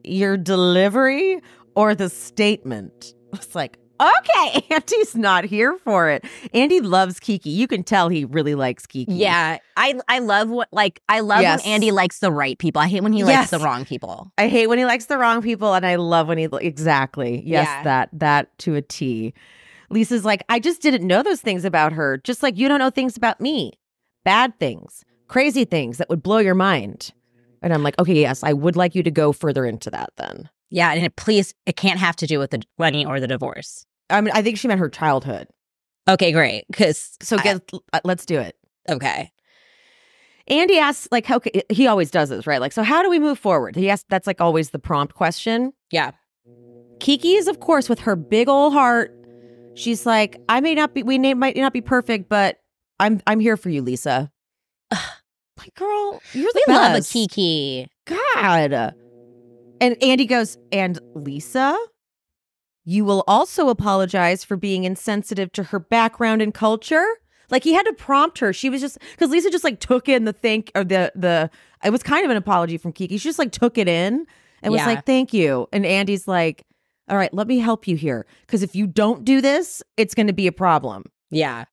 "Your delivery or the statement?" It's like. Okay, *laughs* Andy's not here for it. Andy loves Kiki. You can tell he really likes Kiki. Yeah, I I love what like I love Yes. when Andy likes the right people. I hate when he likes the wrong people. I hate when he likes the wrong people, and I love when he exactly yes Yeah. that that to a T. Lisa's like, I just didn't know those things about her, just like you don't know things about me, bad things, crazy things that would blow your mind. And I'm like, okay, yes, I would like you to go further into that. Then Yeah, and it, please, it can't have to do with the wedding or the divorce. I mean, I think she meant her childhood. Okay, great. Because So get uh, let's do it. okay, Andy asks, like, how he always does this, right? Like, so how do we move forward? He asks, that's like always the prompt question. yeah, Kiki is, of course, with her big old heart. She's like, I may not be, we may, might not be perfect, but I'm, I'm here for you, Lisa. My girl, you're the we love a. Kiki. God. And Andy goes, and Lisa, you will also apologize for being insensitive to her background and culture. Like he had to prompt her. She was just because Lisa just like took in the thank or the the. It was kind of an apology from Kiki. She just like took it in and was Yeah. like, "Thank you." And Andy's like, "All right, let me help you here because if you don't do this, it's going to be a problem." Yeah,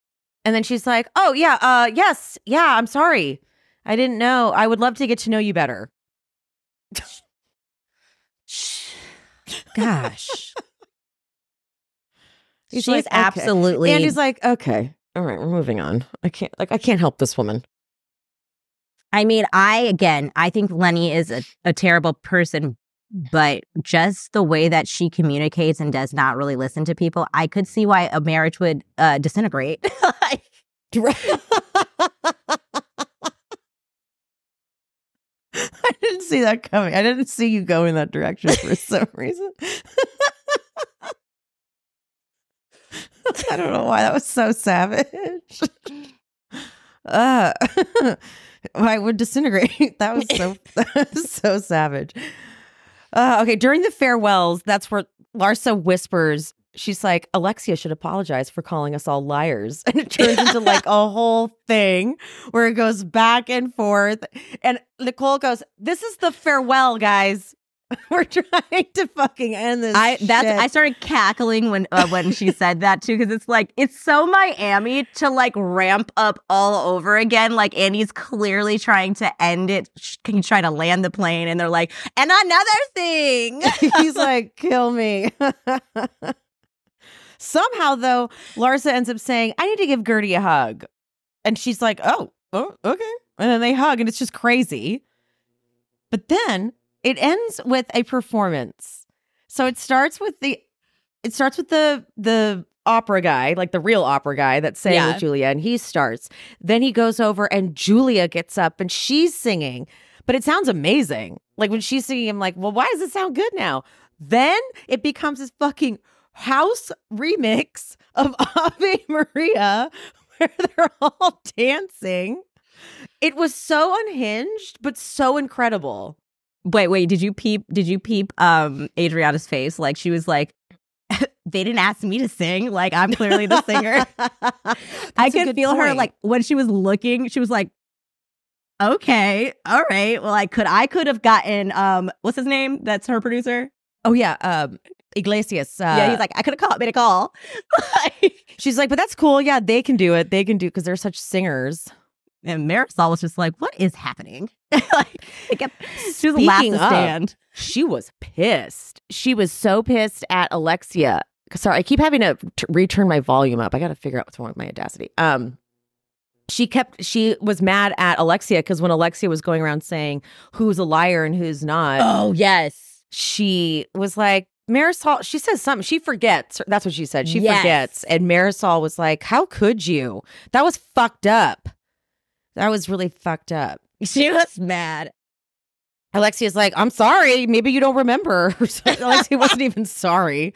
And then she's like, "Oh yeah, uh, yes, yeah. I'm sorry, I didn't know. I would love to get to know you better." *laughs* gosh, He's she's like, okay. absolutely. Andy's like, okay, all right, we're moving on. I can't, like, I can't help this woman. I mean, I again, I think Lenny is a, a terrible person, but just the way that she communicates and does not really listen to people, I could see why a marriage would uh, disintegrate. *laughs* *laughs* I didn't see that coming. I didn't see you go in that direction for some reason. I don't know why that was so savage. Uh, *laughs* I would disintegrate. That was so that was so savage. Uh, okay, during the farewells, that's where Larsa whispers she's like, Alexia should apologize for calling us all liars. *laughs* And it turns into like a *laughs* whole thing where it goes back and forth. And Nicole goes, This is the farewell, guys. *laughs* We're trying to fucking end this. I that's shit." I started cackling when uh, when she *laughs* said that too because it's like it's so Miami to like ramp up all over again. Like Andy's clearly trying to end it, can trying to land the plane, and they're like, and another thing. *laughs* He's like, kill me. Somehow, though, Larsa ends up saying, I need to give Guerdy a hug. And she's like, oh, oh, okay. And then they hug, and it's just crazy. But then it ends with a performance. So it starts with the it starts with the the opera guy, like the real opera guy that's saying Yeah. with Julia, and he starts. Then he goes over and Julia gets up and she's singing, but it sounds amazing. Like when she's singing, I'm like, well, why does it sound good now? Then it becomes this fucking house remix of *laughs* Ave Maria where they're all *laughs* dancing. It was so unhinged, but so incredible. Wait, wait, did you peep? Did you peep? Um, Adriana's face, like she was like, *laughs* they didn't ask me to sing. Like I'm clearly the singer. *laughs* *laughs* I could feel her like when she was looking, she was like, okay, all right. Well, I could I could have gotten um what's his name? That's her producer. oh yeah, um, Iglesias. Uh, yeah, he's like, I could have called made a call. She's like, but that's cool. Yeah, they can do it. They can do because they're such singers. And Marisol was just like, what is happening? *laughs* like it kept, she was last Speaking stand. She was pissed. She was so pissed at Alexia. Sorry, I keep having to t- return my volume up. I got to figure out what's wrong with my audacity. Um, she kept. She was mad at Alexia because when Alexia was going around saying who's a liar and who's not, Oh yes. she was like Marisol. She says something. She forgets. That's what she said. She Yes. forgets. And Marisol was like, "How could you? That was fucked up. That was really fucked up." *laughs* She was mad. Alexia's like, I'm sorry. Maybe you don't remember. *laughs* Alexia wasn't even sorry.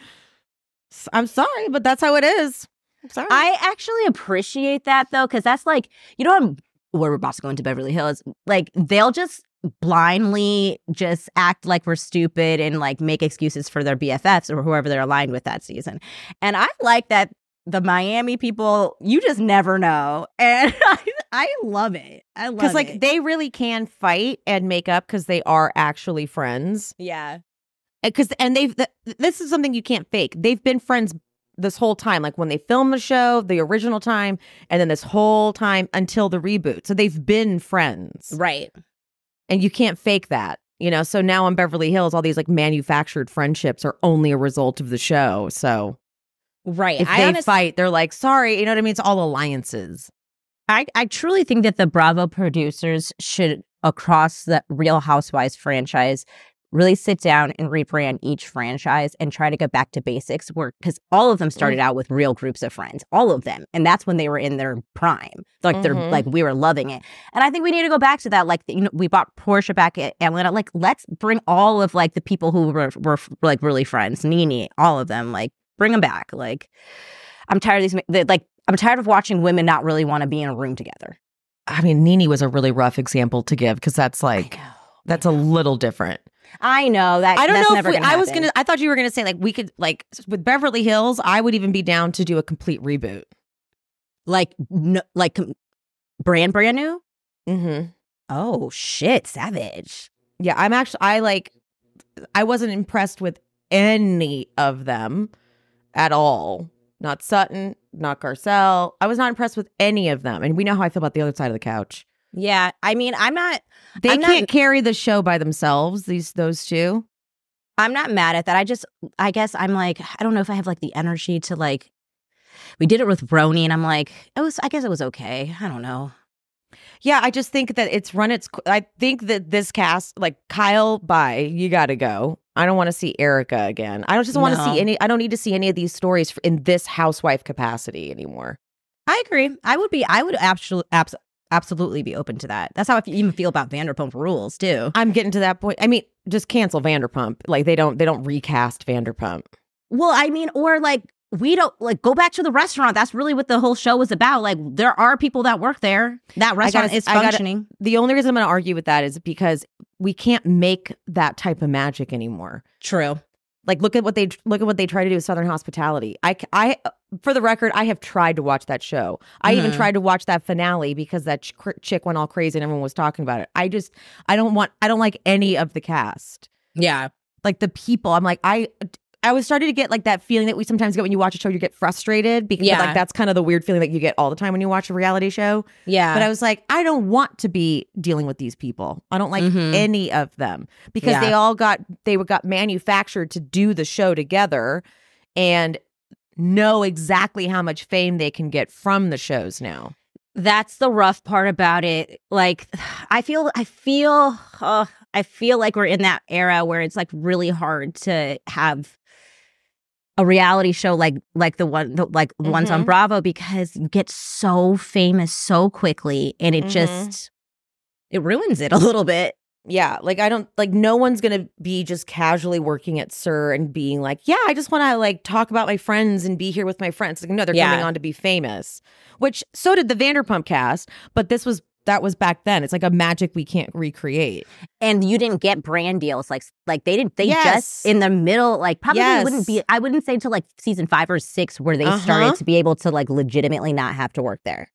I'm sorry, but that's how it is. I'm sorry. I actually appreciate that though, because that's like, you know, I'm, we're about to go into Beverly Hills. Like, they'll just blindly just act like we're stupid and like make excuses for their BFFs or whoever they're aligned with that season. And I like that the Miami people, you just never know. *laughs* And I, I love it. I love because like it. they really can fight and make up because they are actually friends. yeah. Because and they've th- this is something you can't fake. They've been friends this whole time, like when they filmed the show, the original time, and then this whole time until the reboot. So they've been friends. Right. and you can't fake that you know so now on beverly hills all these like manufactured friendships are only a result of the show so Right. if I they fight they're like sorry you know what i mean it's all alliances I, I truly think that the Bravo producers should, across the Real Housewives franchise, really sit down and rebrand each franchise and try to get back to basics. Where because all of them started out with real groups of friends, all of them, and that's when they were in their prime. Like they're Mhm. like we were loving it, and I think we need to go back to that. Like you know, we bought Porsha back at Atlanta. Like let's bring all of like the people who were were like really friends, Nene, all of them. Like bring them back. Like I'm tired of these. Like I'm tired of watching women not really want to be in a room together. i mean Nene was a really rough example to give because that's like that's a little different I know that. i don't know if we, i was gonna i thought you were gonna say like we could like with beverly hills i would even be down to do a complete reboot like no, like brand brand new. mm-hmm Oh shit, savage. yeah i'm actually i like i wasn't impressed with any of them at all not sutton not garcelle i was not impressed with any of them and we know how i feel about the other side of the couch Yeah, I mean, I'm not. they I'm can't carry the show by themselves these those two I'm not mad at that. I just, I guess I'm like, I don't know if I have like the energy to like. We did it with RHONY, and I'm like, it was. I guess it was okay. I don't know. yeah i just think that it's run its i think that this cast like kyle bye you gotta go i don't want to see erica again i don't just want to No. see any i don't need to see any of these stories in this housewife capacity anymore I agree. I would be. I would absolutely, abs- absolutely be open to that. That's how I f- even feel about Vanderpump Rules too. i'm getting to that point i mean just cancel vanderpump like they don't they don't recast vanderpump Well, I mean, or like we don't like go back to the restaurant. That's really what the whole show was about. Like there are people that work there. That restaurant gotta- is I gotta- functioning. the only reason I'm going to argue with that is because we can't make that type of magic anymore. True. Like look at what they look at what they try to do with Southern Hospitality. I I for the record, I have tried to watch that show. I even Mhm. tried to watch that finale because that ch- chick went all crazy and everyone was talking about it. I just I don't want I don't like any of the cast. Yeah. Like the people, I'm like I I was starting to get like that feeling that we sometimes get when you watch a show you get frustrated because Yeah. like that's kind of the weird feeling that you get all the time when you watch a reality show. Yeah. But I was like, I don't want to be dealing with these people. I don't like Mhm. any of them because Yeah. they all got they were got manufactured to do the show together and know exactly how much fame they can get from the shows now. that's the rough part about it like *sighs* i feel i feel uh, *sighs* i feel like we're in that era where it's like really hard to have a reality show like like the one the, like the ones on Mhm. bravo because you get so famous so quickly and it Mhm. just it ruins it a little bit Yeah, like I don't like no one's gonna be just casually working at SUR and being like, yeah, I just want to like talk about my friends and be here with my friends. Like, no, they're Yeah. coming on to be famous, which so did the Vanderpump cast, but this was that was back then. It's like a magic we can't recreate. and you didn't get brand deals like like they didn't they Yes. just in the middle like probably wouldn't be i wouldn't say until like season five or six where they Uh-huh. started to be able to like legitimately not have to work there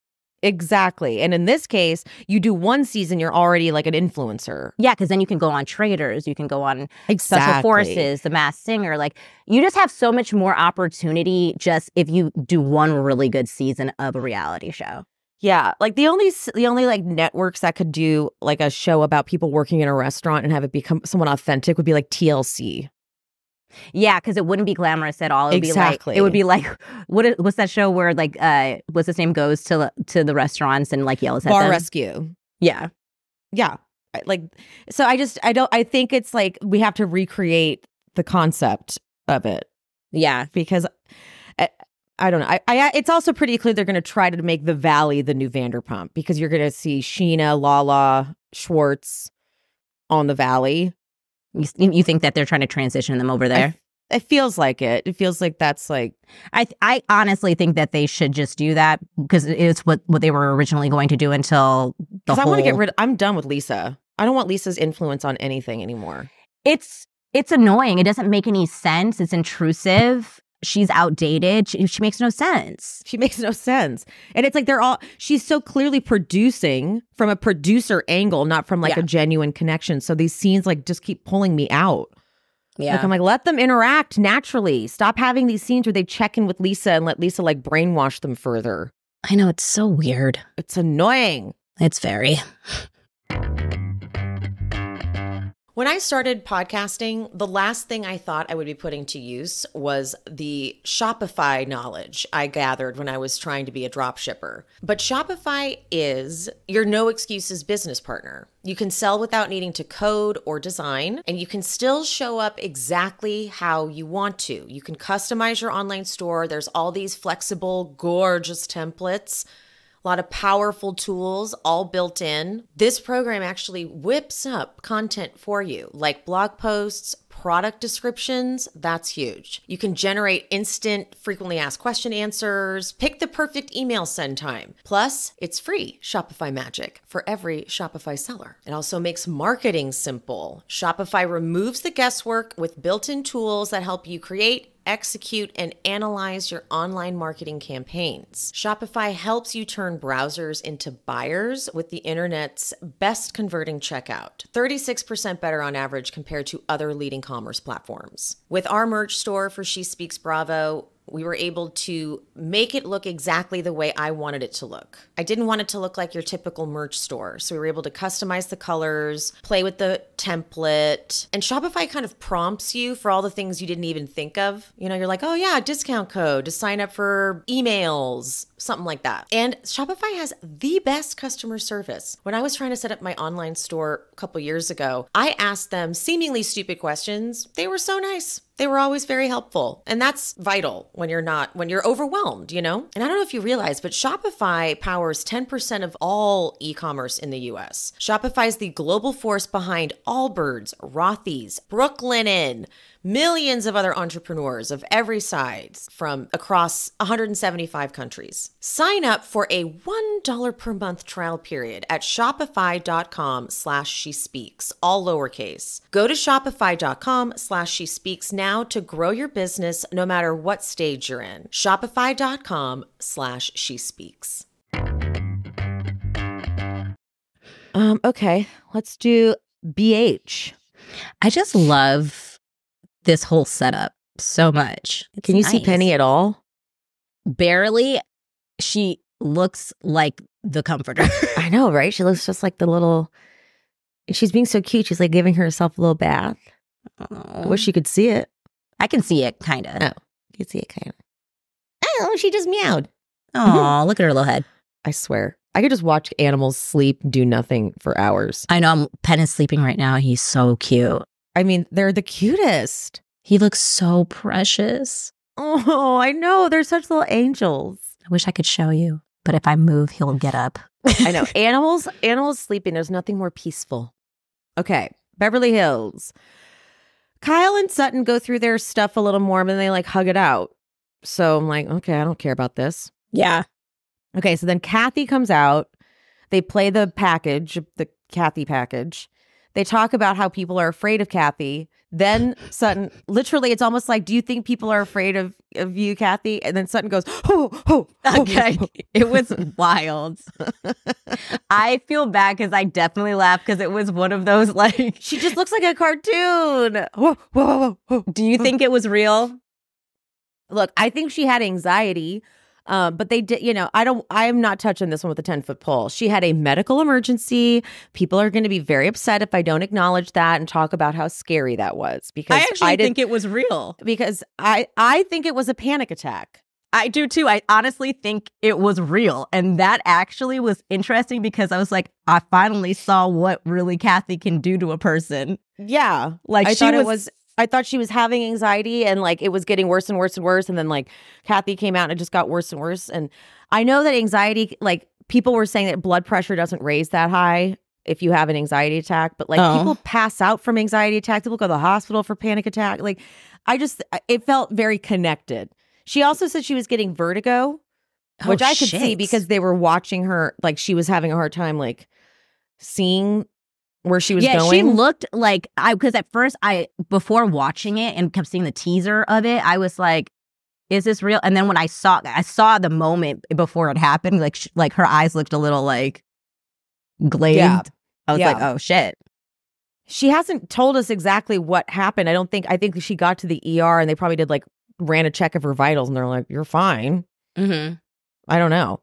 Exactly. And in this case, you do one season, you're already like an influencer. yeah because then you can go on Traitors you can go on Exactly. special forces the masked singer like you just have so much more opportunity just if you do one really good season of a reality show Yeah, like the only the only like networks that could do like a show about people working in a restaurant and have it become someone authentic would be like TLC. yeah because it wouldn't be glamorous at all it would be Exactly. like it would be like *laughs* what is, what's that show where like uh what's his name goes to to the restaurants and like yells at Bar them Rescue. yeah Yeah. Like so I just I don't I think it's like we have to recreate the concept of it yeah because I don't know. I, I it's also pretty clear they're going to try to make the Valley the new Vanderpump because you're going to see Scheana, Lala, Schwartz on the Valley. you, you think that they're trying to transition them over there It feels like it. It feels like that's like I I honestly think that they should just do that because it's what what they were originally going to do until the because I want to get rid. I'm done with Lisa. I don't want Lisa's influence on anything anymore. It's it's annoying. It doesn't make any sense. It's intrusive. She's outdated. She, she makes no sense. She makes no sense. And it's like they're all she's so clearly producing from a producer angle, not from like Yeah. a genuine connection. So these scenes like just keep pulling me out. Yeah, Like I'm like, let them interact naturally. Stop having these scenes where they check in with Lisa and let Lisa like brainwash them further. I know it's so weird. It's annoying. It's very. When I started podcasting, the last thing I thought I would be putting to use was the Shopify knowledge I gathered when I was trying to be a drop shipper. But Shopify is your no excuses business partner. You can sell without needing to code or design, and you can still show up exactly how you want to. You can customize your online store. There's all these flexible, gorgeous templates a lot of powerful tools all built in. This program actually whips up content for you, like blog posts, product descriptions. That's huge. You can generate instant, frequently asked question answers, pick the perfect email send time. Plus, it's free Shopify Magic for every Shopify seller. It also makes marketing simple. Shopify removes the guesswork with built in tools that help you create execute, and analyze your online marketing campaigns. Shopify helps you turn browsers into buyers with the internet's best converting checkout, 36% better on average compared to other leading commerce platforms. With our merch store for She Speaks Bravo, we were able to make it look exactly the way I wanted it to look. I didn't want it to look like your typical merch store. So we were able to customize the colors, play with the template, and Shopify kind of prompts you for all the things you didn't even think of. You know, you're like, oh yeah, discount code to sign up for emails, something like that. And Shopify has the best customer service. When I was trying to set up my online store a couple years ago, I asked them seemingly stupid questions. They were so nice. They were always very helpful. And that's vital when you're not, when you're overwhelmed, you know? And I don't know if you realize, but Shopify powers 10% of all e commerce in the US. Shopify is the global force behind Allbirds, Rothy's, Brooklinen, millions of other entrepreneurs of every size from across 175 countries. Sign up for a $1 per month trial period at shopify.com slash she speaks, all lowercase. Go to shopify.com slash she speaks now to grow your business no matter what stage you're in. Shopify.com slash she speaks. Um, okay, let's do BH. I just love this whole setup so much. It's Can you see. Penny at all? Barely. She looks like the comforter. *laughs* I know, right? She looks just like the little. She's being so cute. She's like giving herself a little bath. I wish you could see it. I can see it, kind of. Oh. You could see it kind of. Oh, she just meowed. *laughs* Oh, look at her little head. I swear. I could just watch animals sleep, do nothing for hours. I know I'm, Penn is sleeping right now. He's so cute. I mean, they're the cutest. He looks so precious. Oh, I know. They're such little angels. I wish I could show you, but if I move, he'll get up. I know. *laughs* animals, animals sleeping. There's nothing more peaceful. Okay. Beverly Hills. Kyle and Sutton go through their stuff a little more, and then they like hug it out. So I'm like, okay, I don't care about this. Yeah. Okay, so then Kathy comes out. They play the package, the Kathy package. They talk about how people are afraid of Kathy. Then Sutton, literally, it's almost like, do you think people are afraid of, of you, Kathy? And then Sutton goes, oh, oh, oh, Okay. oh. *laughs* It was wild. I feel bad because I definitely laughed because it was one of those like, She just looks like a cartoon. Whoa, whoa, whoa, whoa. do you think it was real? Look, I think she had anxiety. Um, but they did, you know, I don't, I'm not touching this one with a 10 foot pole. She had a medical emergency. People are going to be very upset if I don't acknowledge that and talk about how scary that was because I actually didn't- think it was real. because I, I think it was a panic attack. I do too. I honestly think it was real. And that actually was interesting because I was like, I finally saw what really Kathy can do to a person. Yeah. Like I she thought was, it was, I thought she was having anxiety and like it was getting worse and worse and worse. And then like Kathy came out and it just got worse and worse. And I know that anxiety, like people were saying that blood pressure doesn't raise that high if you have an anxiety attack, but like Oh. people pass out from anxiety attacks. People go to the hospital for panic attack. Like I just, it felt very connected. She also said she was getting vertigo, Oh, which I could see because they were watching her, like she was having a hard time, like seeing where she was yeah, going. she looked like I because at first I before watching it and kept seeing the teaser of it, I was like, "Is this real?" And then when I saw I saw the moment before it happened, like sh- like her eyes looked a little like glazed. Yeah. I was Yeah. like, "Oh shit!" she hasn't told us exactly what happened. I don't think I think she got to the ER and they probably did like ran a check of her vitals and they're like, "You're fine." Mm-hmm. I don't know.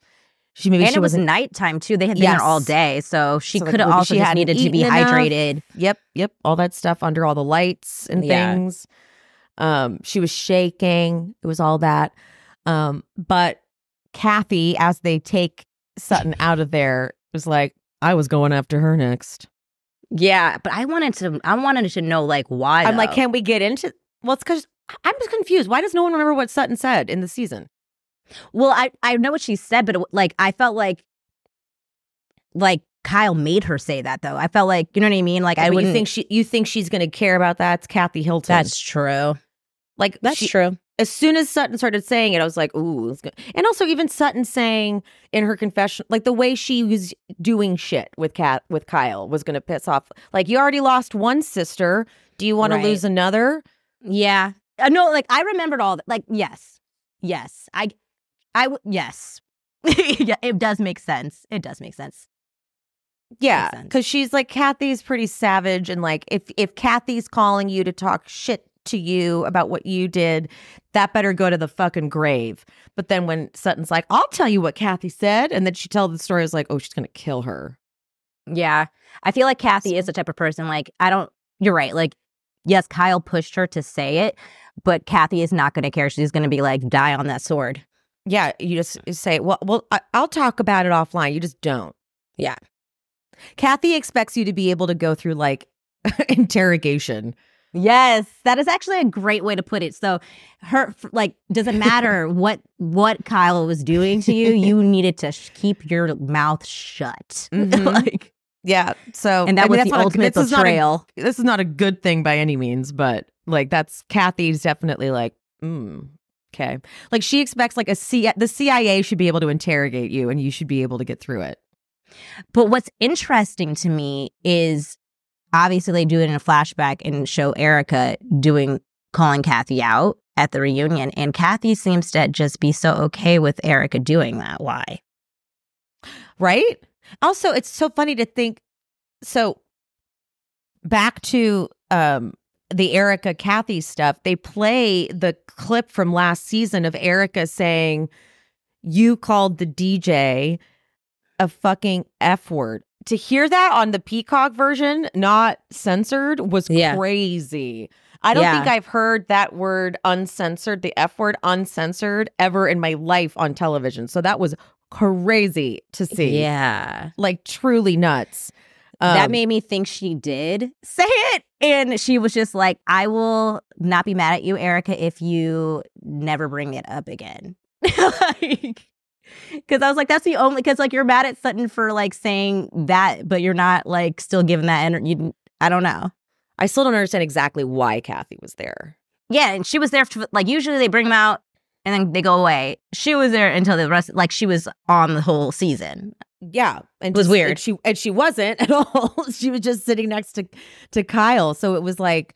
She maybe and she it was nighttime too. They had been there all day, so she So, could have also she just needed to be enough. hydrated. Yep, yep, all that stuff under all the lights and Yeah. things. Um, she was shaking. It was all that. Um, but Kathy, as they take Sutton out of there, was like, "I was going after her next." Yeah, but I wanted to. I wanted to know like why. I'm like, though. "Can we get into?" Well, it's because I'm just confused. Why does no one remember what Sutton said in the season? Well, I I know what she said, but it, like I felt like like Kyle made her say that though. I felt like you know what I mean. Like I you wouldn't think she you think she's going to care about that? It's Kathy Hilton. That's true. like That's she- true. As soon as Sutton started saying it, I was like, "Ooh!" And also, even Sutton saying in her confession, like the way she was doing shit with Kat with Kyle was going to piss off. Like, you already lost one sister. Do you want Right. to lose another? Yeah. Uh, no, like I remembered all that. Like yes, yes. I, I w- yes. *laughs* yeah, it does make sense. It does make sense. Yeah, because she's like Kathy's pretty savage, and like if if Kathy's calling you to talk shit to you about what you did, that better go to the fucking grave. But then when Sutton's like, "I'll tell you what Kathy said," and then she tells the story, is like, "Oh, she's gonna kill her." Yeah, I feel like Kathy is the type of person. Like I don't. You're right. Like yes, Kyle pushed her to say it, but Kathy is not going to care. She's going to be like, die on that sword. Yeah, you just say, "Well, well, I, I'll talk about it offline." You just don't. Yeah. Kathy expects you to be able to go through like *laughs* interrogation. Yes, that is actually a great way to put it. So, her like doesn't matter *laughs* what what Kyle was doing to you, you *laughs* needed to sh- keep your mouth shut. Mhm. like, Yeah. So and that I mean, was that's the not a- ultimate this is not a- this is not a good thing by any means, but like that's Kathy's definitely like, mm, Okay. Like she expects like a C the CIA should be able to interrogate you and you should be able to get through it. But what's interesting to me is obviously they do it in a flashback and show Erica doing calling Kathy out at the reunion. And Kathy seems to just be so okay with Erica doing that. Why? Right? Also, it's so funny to think so back to um the Erica Kathy stuff, they play the clip from last season of Erica saying, You called the DJ a fucking F word. To hear that on the Peacock version, not censored, was Yeah. crazy. I don't Yeah. think I've heard that word uncensored, the F word uncensored, ever in my life on television. So that was crazy to see. Yeah. Like truly nuts. that Um, made me think she did say it. And she was just like, I will not be mad at you, Erica, if you never bring it up again. *laughs* like, because I was like, that's the only, because like you're mad at Sutton for like saying that, but you're not like still giving that energy. I don't know. I still don't understand exactly why Kathy was there. Yeah. And she was there for like, usually they bring them out and then they go away. She was there until the rest, like she was on the whole season. Yeah, and It was just- weird. And she and she wasn't *laughs* at all. she was just sitting next to to Kyle. So it was like,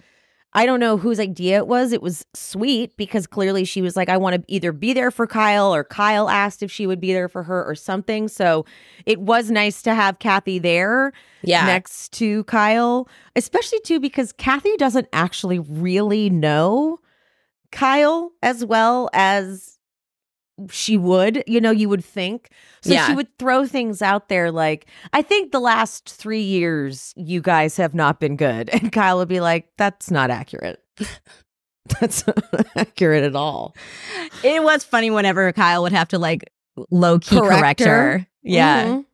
I don't know whose idea it was. It was sweet because clearly she was like, I want to either be there for Kyle or Kyle asked if she would be there for her or something. So it was nice to have Kathy there yeah. next to Kyle, especially too because Kathy doesn't actually really know Kyle as well as she would, you know, you would think. So Yeah. she would throw things out there like, I think the last three years you guys have not been good. *laughs* And Kyle would be like, that's not accurate. *laughs* that's not *laughs* accurate at all. It was funny whenever Kyle would have to like low key Correct correct, her. her. Yeah. Mhm.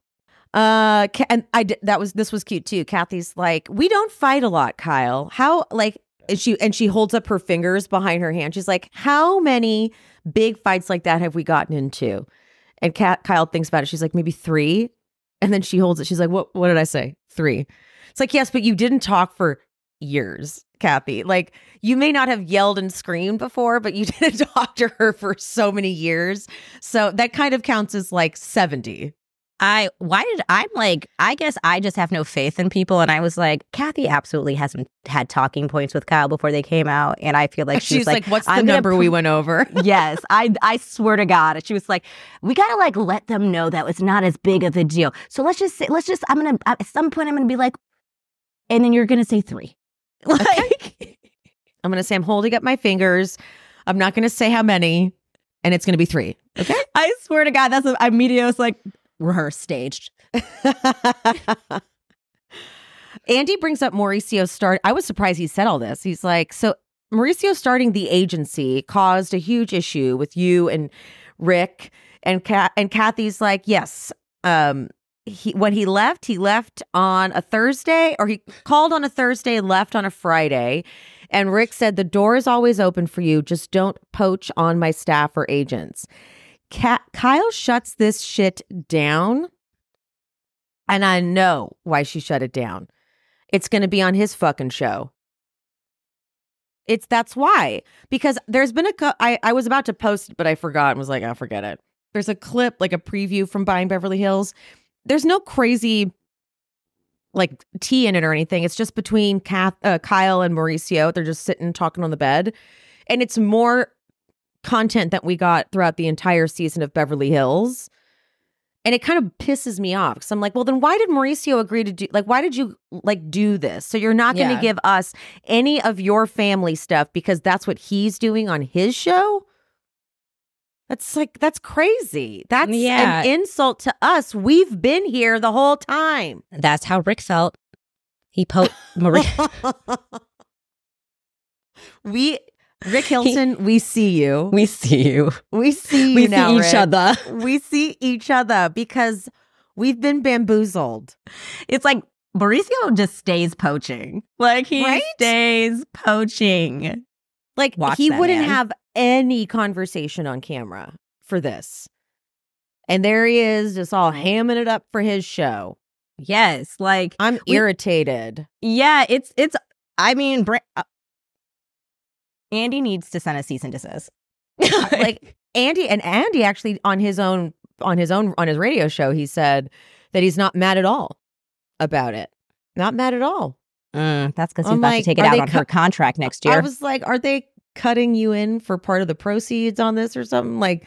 Uh, and I did, that was this was cute too. Kathy's like, we don't fight a lot, Kyle. How like and she and she holds up her fingers behind her hand. She's like, how many big fights like that have we gotten into? And Kyle thinks about it. She's like, maybe three. And then she holds it. She's like, what? What did I say? Three. It's like, yes, but you didn't talk for years, Kathy. Like you may not have yelled and screamed before, but you *laughs* didn't talk to her for so many years. So that kind of counts as like seventy. I why did I'm like I guess I just have no faith in people and I was like Kathy absolutely hasn't had talking points with Kyle before they came out and I feel like she *laughs* She's was like, like, "What's the I'm number we went over?" *laughs* yes I I swear to God she was like we gotta like let them know that it's not as big of a deal so let's just say let's just I'm gonna at some point I'm gonna be like and then you're gonna say three *laughs* like I'm gonna say I'm holding up my fingers. I'm not gonna say how many, and it's gonna be three. Okay. I swear to God that's what I immediately was like rehearsed staged Andy brings up Mauricio start. I was surprised he said all this. He's like, so Mauricio starting the agency caused a huge issue with you and Rick and and Kathy's like, yes. Um, he when he left, he left on a Thursday, or he called on a Thursday and left on a Friday. And Rick said, the door is always open for you. Just don't poach on my staff or agents. Ka- Kyle shuts this shit down. And I know why she shut it down. It's going to be on his fucking show. It's that's why. Because there's been a I I was about to post but I forgot and was like, "I'll forget it." There's a clip like a preview from Buying Beverly Hills. There's no crazy like tea in it or anything. It's just between Kath, uh, Kyle and Mauricio. They're just sitting talking on the bed, and it's more content that we got throughout the entire season of Beverly Hills. And it kind of pisses me off because I'm like, well, then why did Mauricio agree to do like why did you like do this? So you're not going to Yeah. give us any of your family stuff because that's what he's doing on his show? That's like that's crazy. That's Yeah. an insult to us. We've been here the whole time. that's how Rick felt he po Marie *laughs* *laughs* we Rick Hilton, we see you. we see you We see you we now, see each Rick. other We see each other because we've been bamboozled. It's like Mauricio just stays poaching. Like he Right? stays poaching. Like Watch he wouldn't man. have any conversation on camera for this. And there he is, just all hamming it up for his show. Yes, like I'm We- irritated. yeah, it's it's. I mean, Bra- Andy needs to send a cease and desist. *laughs* like Andy and Andy actually on his own on his own on his radio show he said that he's not mad at all about it. Not mad at all. Mm, that's because he's I'm about like, to take it out on her contract next year. I was like, are they cutting you in for part of the proceeds on this or something? Like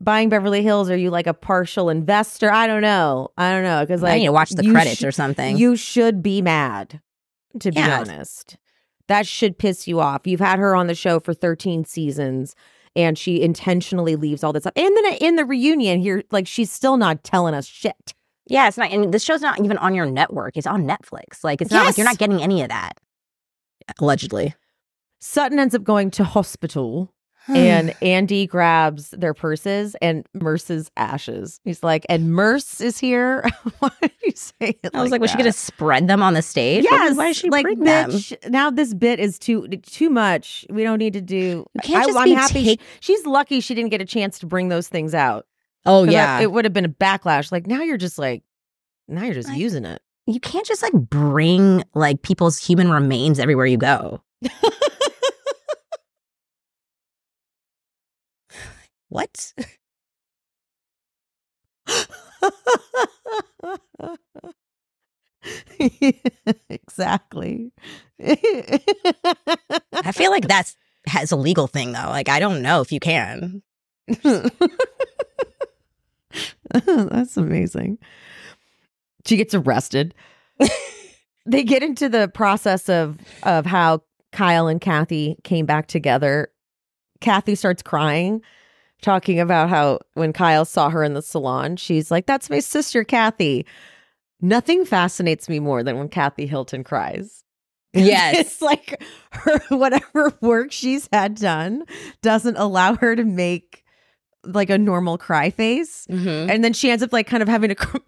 buying Beverly Hills, are you like a partial investor? I don't know. I don't know. Because I like need to watch the credits or something. You should be mad, to be Yeah. honest. That should piss you off. You've had her on the show for 13 seasons and she intentionally leaves all this up. And then in the reunion here, like she's still not telling us shit. yeah, it's not. And this show's not even on your network. It's on Netflix. Like it's not like you're not getting any of that. Allegedly. Sutton ends up going to hospital and Andy grabs their purses and Merce's ashes. He's like, and Merce is here. *laughs* Why did you say it? I was like, was she gonna spread them on the stage? Yes. Why did she like, bring them? now this bit is too too much. We don't need to do. You can't I, just I'm be happy. take- she- she's lucky she didn't get a chance to bring those things out. Oh yeah. it would have been a backlash. Like now you're just like, now you're just Like- using it. you can't just like bring like people's human remains everywhere you go. *laughs* What? *laughs* exactly. I feel like *laughs* that's has a legal thing though. Like I don't know if you can. *laughs* That's amazing. She gets arrested. they get into the process of of how Kyle and Kathy came back together. Kathy starts crying, talking about how when Kyle saw her in the salon, she's like, "That's my sister, Kathy." Nothing fascinates me more than when Kathy Hilton cries. *laughs* Yes. it's like her *laughs* whatever work she's had done doesn't allow her to make like a normal cry face. Mhm. And then she ends up like kind of having a cr-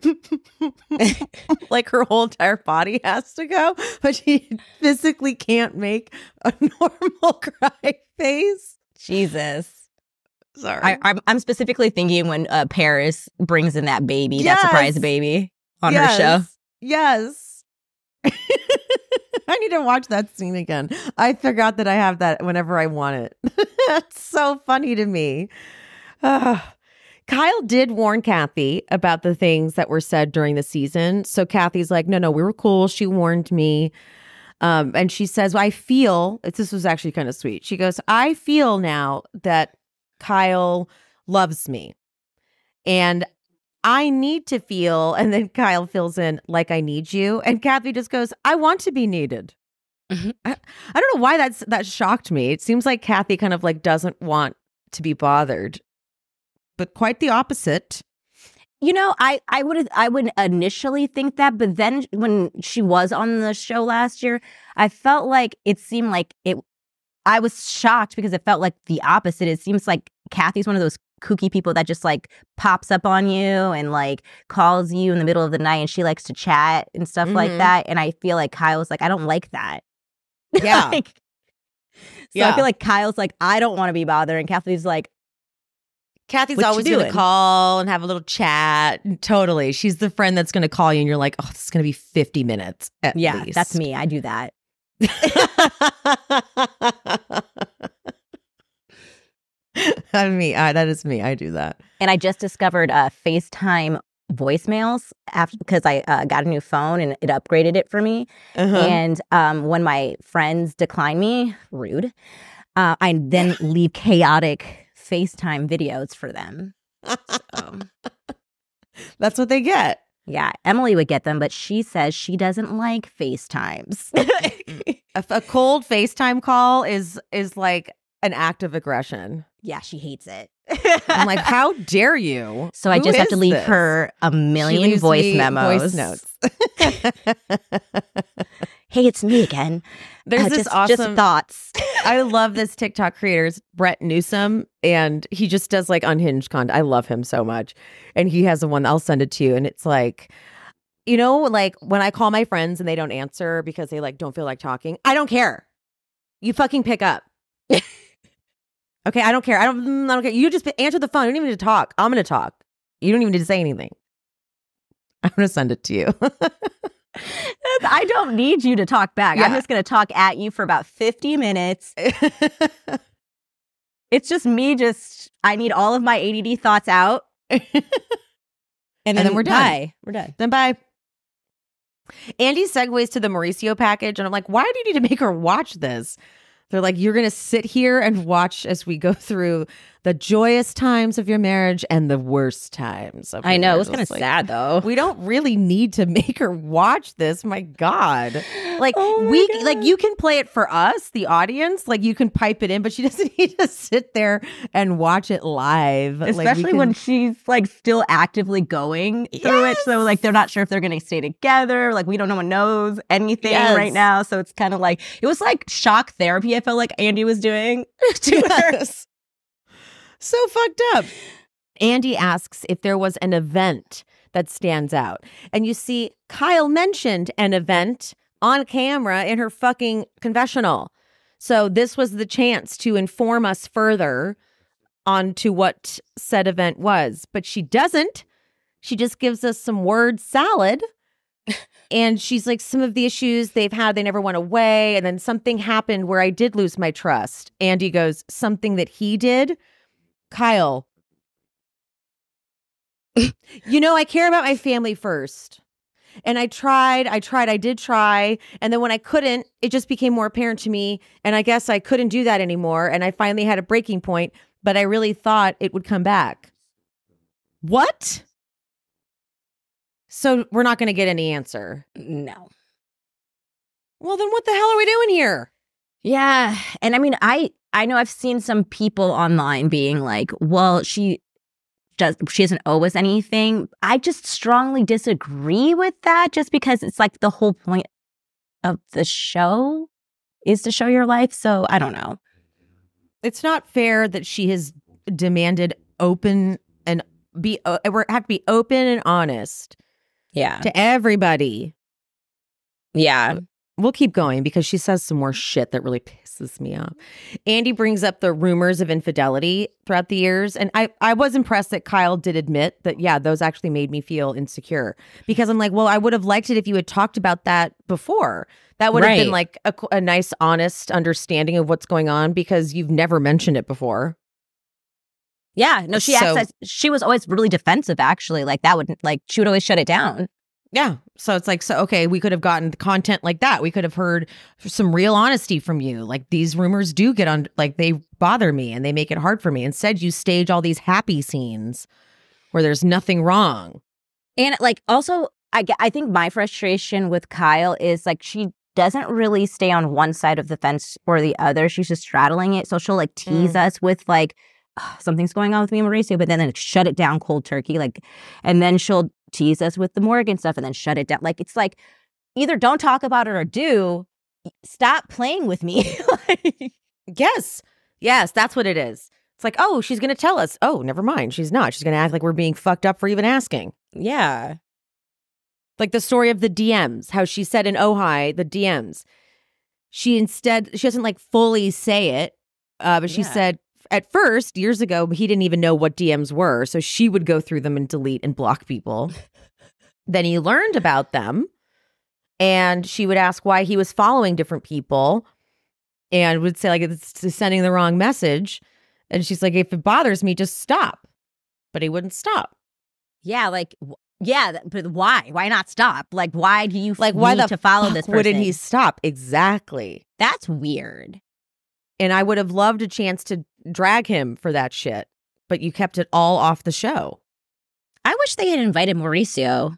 *laughs* like her whole entire body has to go, but she physically can't make a normal cry face. Jesus. Sorry. I, I'm I'm specifically thinking when uh, Paris brings in that baby, Yes. that surprise baby on her show. Yes. *laughs* I need to watch that scene again. I forgot that I have that whenever I want it. *laughs* That's so funny to me. Ah. Kyle did warn Kathy about the things that were said during the season. So Kathy's like, no, no, we were cool. She warned me. Um, and she says, I feel, this was actually kind of sweet. She goes, I feel now that Kyle loves me. And I need to feel, *laughs* and then Kyle fills in like I need you, and Kathy just goes, "I want to be needed." Mhm. I, I don't know why that's that shocked me. It seems like Kathy kind of like doesn't want to be bothered, but quite the opposite. You know, I I would I would initially think that, but then when she was on the show last year, I felt like it seemed like it. I was shocked because it felt like the opposite. It seems like Kathy's one of those kooky people that just like pops up on you and like calls you in the middle of the night, and she likes to chat and stuff like Mhm. that. And I feel like Kyle's like, I don't like that. Yeah. like, so I feel like Kyle's like, I don't want to be bothered, and Kathy's like, Kathy's always going to call and have a little chat. Totally, she's the friend that's going to call you, and you're like, "Oh, this is going to be 50 minutes at Yeah, least." that's me. I do that. *laughs* I mean, I, that is me. I do that. And I just discovered uh, FaceTime voicemails after because I uh, got a new phone and it upgraded it for me. Uh-huh. And um, when my friends decline me, rude, uh, I then *laughs* leave chaotic FaceTime videos for them. So, *laughs* That's what they get. Yeah, Emily would get them, but she says she doesn't like FaceTimes. *laughs* Mm, a, a cold FaceTime call is is like an act of aggression. yeah, she hates it. I'm like, *laughs* how dare you? so I Who just have to leave this? her a million voice me memos. voice notes. *laughs* Hey, it's me again. There's Uh, this just, awesome just thoughts. *laughs* I love this TikTok creator's Brett Newsom, and he just does like unhinged content. I love him so much. And he has the one I'll send it to you, and it's like, you know, like when I call my friends and they don't answer because they like don't feel like talking. I don't care. You fucking pick up. *laughs* okay, I don't care. I don't. mm, I don't care. You just answer the phone. You don't even need to talk. I'm gonna talk. You don't even need to say anything. I'm gonna send it to you. *laughs* I don't need you to talk back. I'm just going to talk at you for about 50 minutes. *laughs* It's just me. Just I need all of my ADD thoughts out, and then, then we're done. bye. We're done. Then bye. Andy segues to the Mauricio package, and I'm like, why do you need to make her watch this? They're like, you're going to sit here and watch as we go *laughs* through the joyous times of your marriage and the worst times. Of I know it was kind of like, sad though. We don't really need to *laughs* make her watch this. My God. Like Oh my we God. like you can play it for us, the audience. Like you can pipe it in, but she *laughs* doesn't need to sit there and watch it live. Like, especially can- when she's like still actively going through it. So like they're not sure if they're gonna stay together. Like we don't no one knows anything Yes. right now. So it's kind of like it was like shock therapy. I felt like Andy was doing *laughs* to her. Yes. So fucked up. Andy asks if there was an event that stands out. And you see, Kyle mentioned an event on camera in her fucking confessional. So this was the chance to inform us further on to what said event was. But she doesn't. She just gives us some word salad. *laughs* and she's like, some of the issues they've had, they never went away. And then something happened where I did lose my trust. Andy goes, something that he did. Kyle, you know, I care about my family first. And I tried, I tried, I did try. And then when I couldn't, it just became more apparent to me. And I guess I couldn't do that anymore. And I finally had a breaking point, but I really thought it would come back. What? So we're not going to get any answer. No. Well, then what the hell are we doing here? Yeah. And I mean, I I know I've seen some people online being like, well, she does she doesn't owe us anything. I just strongly disagree with that just because it's like the whole point of the show is to show your life. So I don't know. It's not fair that she has demanded open and be uh, we have to be open and honest Yeah. to everybody. Yeah. We'll keep going because she says some more shit that really pisses me off. Andy brings up the rumors of infidelity throughout the years. And I, I was impressed that Kyle did admit that, yeah, those actually made me feel insecure because I'm like, well, I would have liked it if you had talked about that before. That would have been like a, a nice, honest understanding of what's going on because you've never mentioned it before. Yeah. No, she So- acts as she was always really defensive, actually. Like that would like she would always shut it down. Yeah. So it's like, so, okay, we could have gotten content like that. We could have heard some real honesty from you. Like these rumors do get on, like they bother me and they make it hard for me. Instead, you stage all these happy scenes where there's nothing wrong. And like also, I I think my frustration with Kyle is like she doesn't really stay on one side of the fence or the other. She's just straddling it. So she'll like tease mm. us with like "Ugh, something's going on with me and Mauricio, but then like, shut it down cold turkey. Like, and then she'll tease us with the Morgan stuff and then shut it down. Like it's like either don't talk about it or do. Stop playing with me. *laughs* Like, Yes. Yes. That's what it is. It's like, oh, she's going to tell us. Oh, never mind. She's not. She's going to act like we're being fucked up for even asking. yeah. like the story of the DMs, how she said in Ojai, the DMs. She instead she doesn't like fully say it, uh, but she Yeah. said at first years ago he didn't even know what DMs were, so she would go through them and delete and block people. then he learned about them, and she would ask why he was following different people, and would say like it's sending the wrong message, and she's like, if it bothers me, just stop. But he wouldn't stop. Yeah. Like, yeah. But why? Why not stop? Like, why do you Like, why need the to follow this? Person? wouldn't he stop? Exactly. That's weird. And I would have loved a chance to drag him for that shit, but you kept it all off the show. I wish they had invited Mauricio.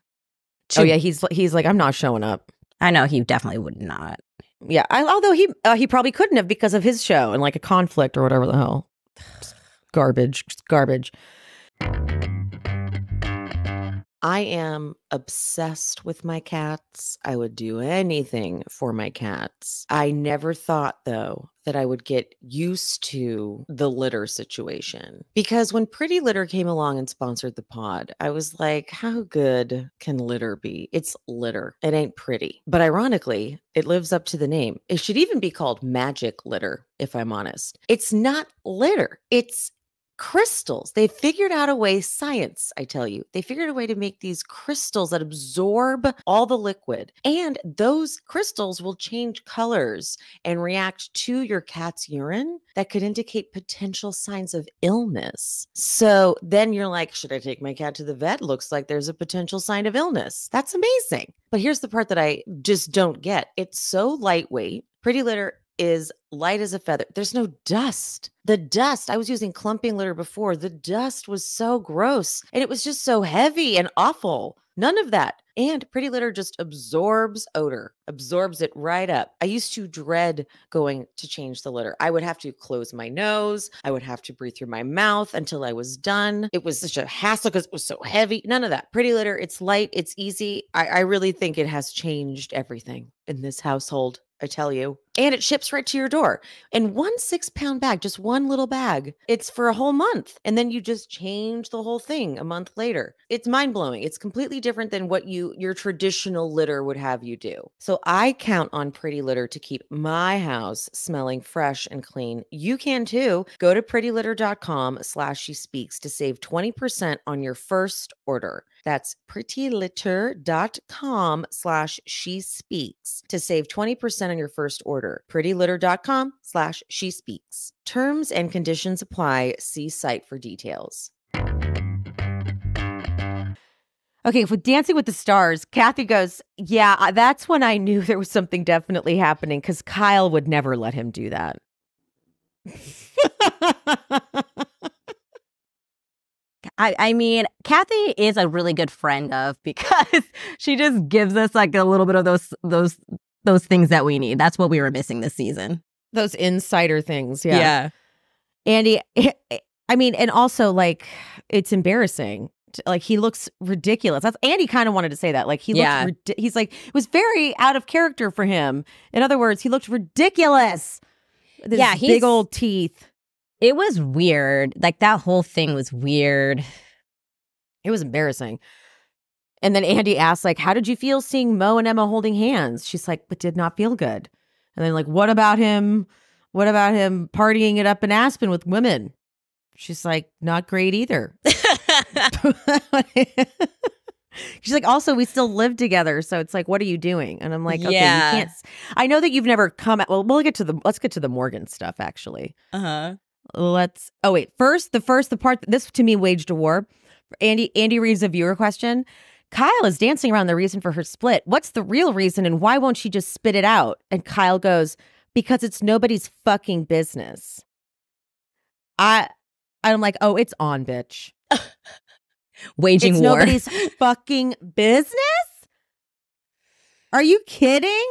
oh yeah, he's he's like I'm not showing up. I know he definitely would not. Yeah, I, although he uh, he probably couldn't have because of his show and like a conflict or whatever the hell. Just *sighs* garbage, just garbage. I am obsessed with my cats. I would do anything for my cats. I never thought, though, that I would get used to the litter situation. Because when Pretty Litter came along and sponsored the pod, I was like, how good can litter be? It's litter, it ain't pretty. But ironically, it lives up to the name. It should even be called magic litter, if I'm honest. It's not litter, it's crystals. They figured out a way, science, I tell you, they figured a way to make these crystals that absorb all the liquid. And those crystals will change colors and react to your cat's urine that could indicate potential signs of illness. So then you're like, should I take my cat to the vet? Looks like there's a potential sign of illness. That's amazing. But here's the part that I just don't get it's so lightweight. Pretty Litter is light as a feather. There's no dust. The dust, I was using clumping litter before. The dust was so gross and it was just so heavy and awful. None of that. And Pretty Litter just absorbs odor, absorbs it right up. I used to dread going to change the litter. I would have to close my nose, I would have to breathe through my mouth until I was done. It was such a hassle because it was so heavy. None of that. Pretty Litter, it's light, it's easy. I, I really think it has changed everything in this household. I tell you. And it ships right to your door. And one six pound bag, just one little bag, it's for a whole month. And then you just change the whole thing a month later. It's mind blowing. It's completely different than what you your traditional litter would have you do. So I count on Pretty Litter to keep my house smelling fresh and clean. You can too. Go to prettylitter.com slash she speaks to save 20% on your first order. That's prettylitter.com slash she speaks to save 20% on your first order. Prettylitter.com slash she speaks. Terms and conditions apply. See site for details. Okay, with Dancing with the Stars, Kathy goes, Yeah, that's when I knew there was something definitely happening because Kyle would never let him do that. *laughs* I, I mean, Kathy is a really good friend of *laughs* because she just gives us like a little bit of those those those things that we need. That's what we were missing this season. Those insider things. Yeah. Yeah. Andy, *laughs* I mean, and also like it's embarrassing. Like he looks ridiculous. That's Andy kind of wanted to say that. Like he Yeah. looked, he's like it was very out of character for him. In other words, he looked ridiculous. Yeah, big old teeth. It was weird. Like that whole thing was weird. It was embarrassing. And then Andy asked, like, how did you feel seeing Mo and Emma holding hands? She's like, but did not feel good. And then, like, what about him? What about him partying it up in Aspen with women? She's like, not great either. *laughs* She's like, also, we still live together. So it's like, what are you doing? And I'm like, okay, Yeah. you can't. I know that you've never come at, well, we'll get to the, let's get to the Morgan stuff, actually. Uh-huh. Let's. Oh wait. First, the first the part this to me waged a war. Andy Andy reads a viewer question. Kyle is dancing around the reason for her split. What's the real reason, and why won't she just spit it out? And Kyle goes, "Because it's nobody's fucking business." I, I'm like, oh, it's on, bitch. *laughs* Waging it's war. nobody's fucking business. Are you kidding?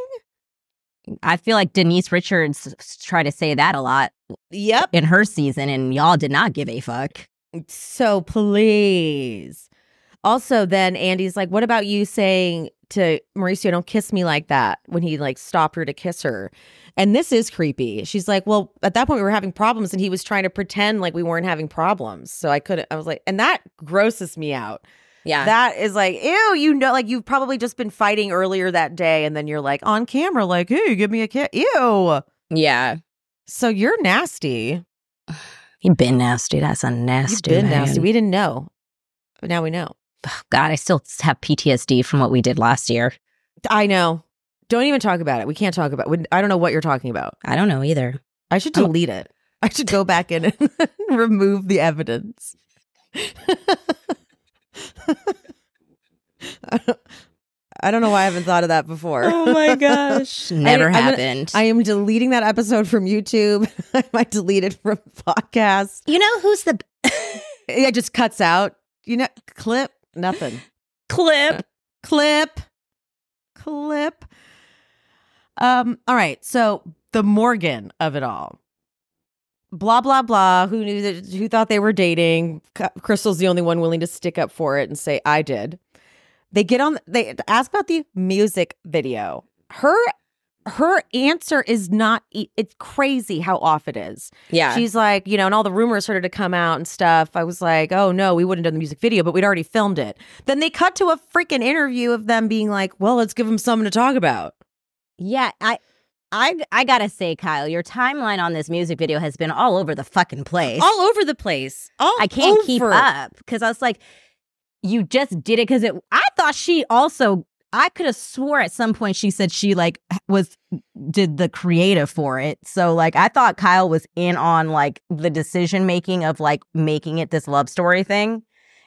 I feel like Denise Richards tried to say that a lot Yep. in her season, and y'all did not give a fuck. So please. Also, then Andy's like, what about you saying to Mauricio, don't kiss me like that when he like stopped her to kiss her? And this is creepy. She's like, well, at that point we were having problems and he was trying to pretend like we weren't having problems. So I couldn't, I was like, and that grosses me out. Yeah. That is like, ew, you know, like you've probably just been fighting earlier that day. And then you're like on camera, like, hey, give me a kiss. Ew. yeah. So you're nasty. *sighs* You've been nasty. That's a nasty. You've been man. nasty. We didn't know. But now we know. God, I still have PTSD from what we did last year. I know. Don't even talk about it. We can't talk about it. I don't know what you're talking about. I don't know either. I should delete it. I should go back in and *laughs* remove the evidence. *laughs* I don't- I don't know why I haven't thought of that before. Oh my gosh. *laughs* Never I'm gonna- happened. I am deleting that episode from YouTube. *laughs* I might delete it from *laughs* podcast. you know who's the It just cuts out. You know, clip, nothing. clip? clip clip um all right so the morgan of it all blah blah blah who knew that who thought they were dating crystal's the only one willing to stick up for it and say i did they get on they ask about the music video her her answer is not it's crazy how off it is Yeah. She's like, you know, and all the rumors started to come out and stuff. I was like, oh no, we wouldn't have done the music video, but we'd already filmed it. Then they cut to a freaking interview of them being like, well, let's give them something to talk about. yeah. I I I gotta say, Kyle, your timeline on this music video has been all over the fucking place. All over the place. All I can't keep up because I was like, you just did it because it. I thought she also. I could have swore at some point she said she like was did the creative for it. So like I thought Kyle was in on like the decision making of like making it this love story thing.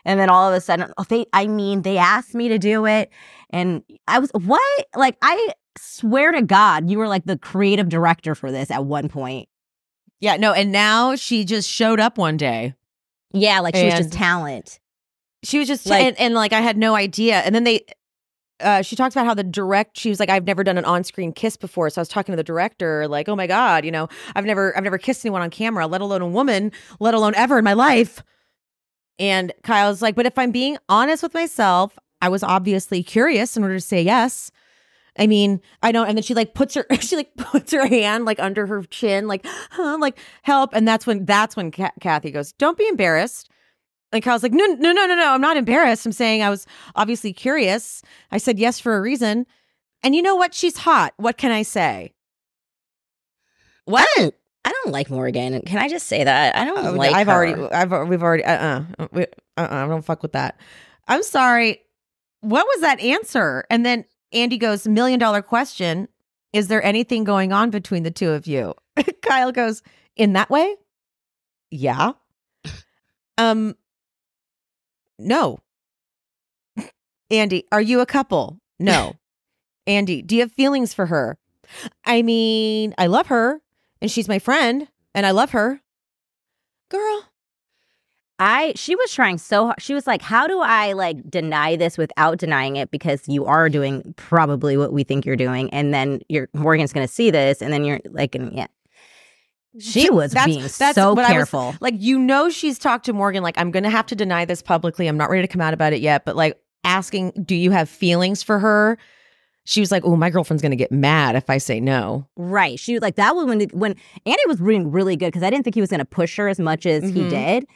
And then all of a sudden, oh, they I mean, they asked me to do it and I was what? Like I swear to God, you were like the creative director for this at one point. Yeah, no, and now she just showed up one day. Yeah, like she was just talent. She was just Like- and, and like I had no idea. And then they uh she talks about how the direct she was like I've never done an on-screen kiss before. So I was talking to the director like, "Oh my god, you know, I've never I've never kissed anyone on camera, let alone a woman, let alone ever in my life." And Kyle's like, "But if I'm being honest with myself, I was obviously curious in order to say yes." I mean, I don't. And then she like puts her, *laughs* she like puts her hand like under her chin, like, huh, like help. And that's when that's when Kathy goes, "Don't be embarrassed." And Kyle's like, "No, no, no, no, no. I'm not embarrassed. I'm saying I was obviously curious. I said yes for a reason. And you know what? She's hot. What can I say? What? I don't, I don't like Morgan. Can I just say that? I don't Oh, like I've her. already, I've, we've already, uh, uh-uh, uh, uh, I don't fuck with that. I'm sorry. What was that answer? And then Andy goes, million dollar question. Is there anything going on between the two of you? *laughs* Kyle goes, in that way? Yeah. *laughs* Um, no. Andy, are you a couple? No. *laughs* Andy, do you have feelings for her? I mean, I love her and she's my friend and I love her. Girl. I she was trying so hard. She was like, "How do I like deny this without denying it? Because you are doing probably what we think you're doing, and then you're Morgan's going to see this, and then you're like, and yeah." She was That's- being that's so I was- careful. Like, you know, she's talked to Morgan, like, I'm going to have to deny this publicly. I'm not ready to come out about it yet. But like asking, do you have feelings for her? She was like, oh, my girlfriend's going to get mad if I say no. Right. She was like that was when when Andy was being really good because I didn't think he was going to push her as much as he Mhm. did.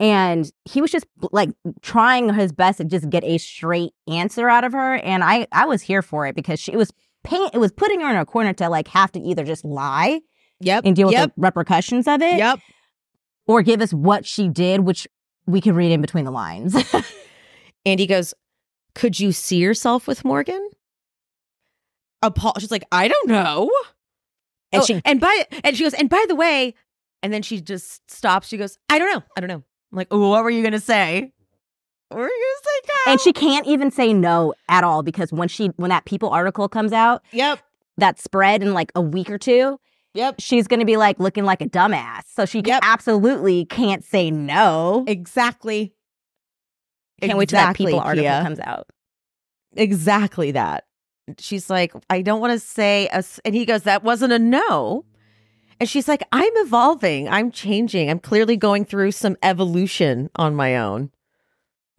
And he was just like trying his best to just get a straight answer out of her. And I I was here for it because she it was pain it was putting her in a corner to like have to either just lie Yep. and deal with yep. the repercussions of it Yep. or give us what she did, which we could read in between the lines. *laughs* Andy goes, could you see yourself with Morgan? Paul, she's like, I don't know. and Oh, she and by and she goes, and by the way, and then she just stops. She goes, I don't know. I don't know. I'm like, oh, what were you gonna say? What were you gonna say, Kyle? and she can't even say no at all because when she when that People article comes out, Yep. that spread in like a week or two, Yep. she's going to be like looking like a dumbass. So she Yep. absolutely can't say no. Exactly. Can't wait till that Exactly, People article Kia. comes out. Exactly that. She's like, I don't want to say, a s and he goes, that wasn't a no. And she's like, I'm evolving. I'm changing. I'm clearly going through some evolution on my own.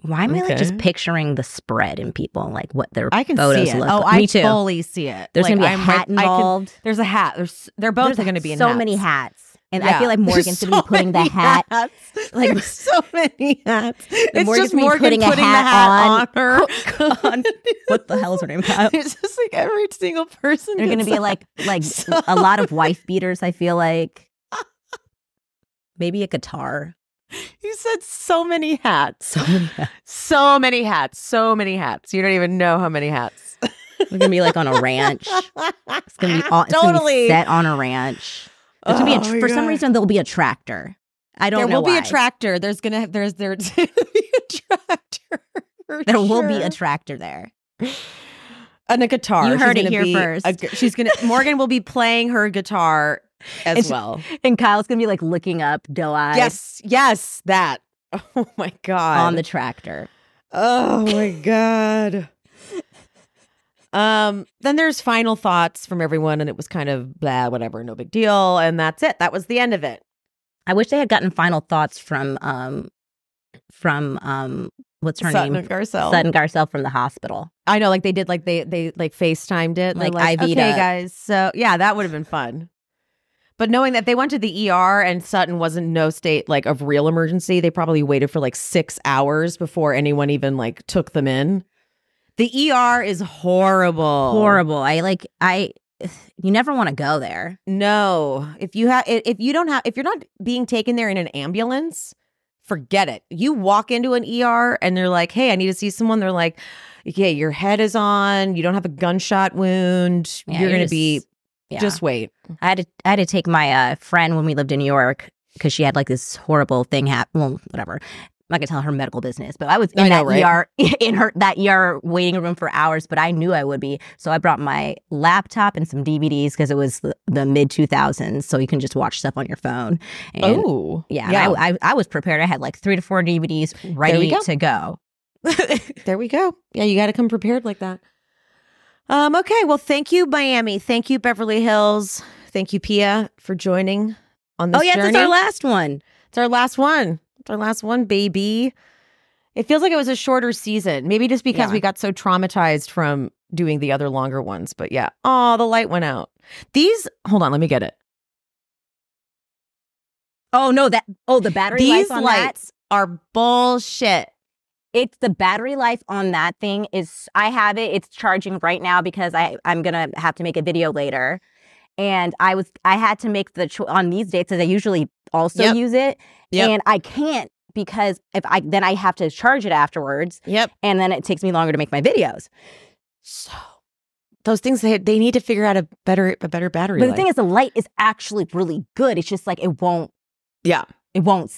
Why am I like just picturing the spread in people and like what their I can photos see it. look Oh, like? I Me too. fully see it. There's Like, gonna be a I'm hat right- I can- involved. there's a hat. There's they're both There's going to be in so hats. many hats, and I feel like *laughs* Morgan's gonna be putting the hat. hats. *laughs* like- There's so many hats. *laughs* it's Morgan's just Morgan putting putting, a the hat hat on- on, her. on- what the hell is her name? Kyle? Uh, it's just like every single person. They're gonna be like like So- a lot of wife beaters. I feel like maybe a guitar. You said so many hats. So many hats. So many hats. So many hats. You don't even know how many hats. We're gonna be like on a ranch. It's gonna be all, it's gonna be totally set on a ranch. There's gonna be a, Oh for some reason there'll be a tractor. I don't know. There will be a tractor. There's gonna there's there's *laughs* gonna be a tractor. There will be a tractor there. and a guitar. You She's heard it here be first. a she's gonna Morgan will be playing her guitar *laughs* And as she- well. And Kyle's gonna be like looking up doe eyes Yes, yes, that. *laughs* Oh my god. on the tractor. Oh my god. Um, then there's final thoughts from everyone, and it was kind of blah, whatever, no big deal, and that's it. That was the end of it. I wish they had gotten final thoughts from um from um what's her Sutton name? Garcelle. Sutton Garcelle from the hospital. I know, like they did, like they they like FaceTimed it, Like, like, okay, guys. So yeah, that would have been fun. But knowing that they went to the ER and Sutton wasn't no state like of real emergency, they probably waited for like six hours before anyone even like took them in. The ER is horrible. Horrible. I like I you never want to go there. No, if you have, if you don't have, if you're not being taken there in an ambulance, forget it. You walk into an ER and they're like, "Hey, I need to see someone." They're like, "Yeah, your head is on. You don't have a gunshot wound. Yeah, you're, you're gonna be Yeah. just wait." I had to I had to take my uh, friend when we lived in New York because she had like this horrible thing happen. Well, whatever. I'm not gonna tell her medical business, but I was in I know, that right? ER *laughs* in her that ER waiting room for hours. But I knew I would be, so I brought my laptop and some DVDs because it was the, the mid 2000s, so you can just watch stuff on your phone. Oh, yeah, and I, I I was prepared. I had like three to four DVDs ready go. to go. *laughs* there we go. Yeah, you got to come prepared like that. Um. Okay. Well, thank you, Miami. Thank you, Beverly Hills. Thank you, Pia, for joining on this oh yes, journey. it's our last one. It's our last one. Our last one, baby. It feels like it was a shorter season. Maybe just because Yeah. we got so traumatized from doing the other longer ones. But yeah. Oh, the light went out. These, hold on, let me get it. Oh no, that oh the battery These life on that lights are bullshit. it's the battery life on that thing is I have it. It's charging right now because I I'm gonna have to make a video later, and I was I had to make the cho- on these dates as I usually also Yep. use it, Yep. and I can't because if I then I have to charge it afterwards, Yep. and then it takes me longer to make my videos. So, Those things they they need to figure out a better a better battery. but the life. thing is, the light is actually really good. It's just like it won't. Yeah. it won't.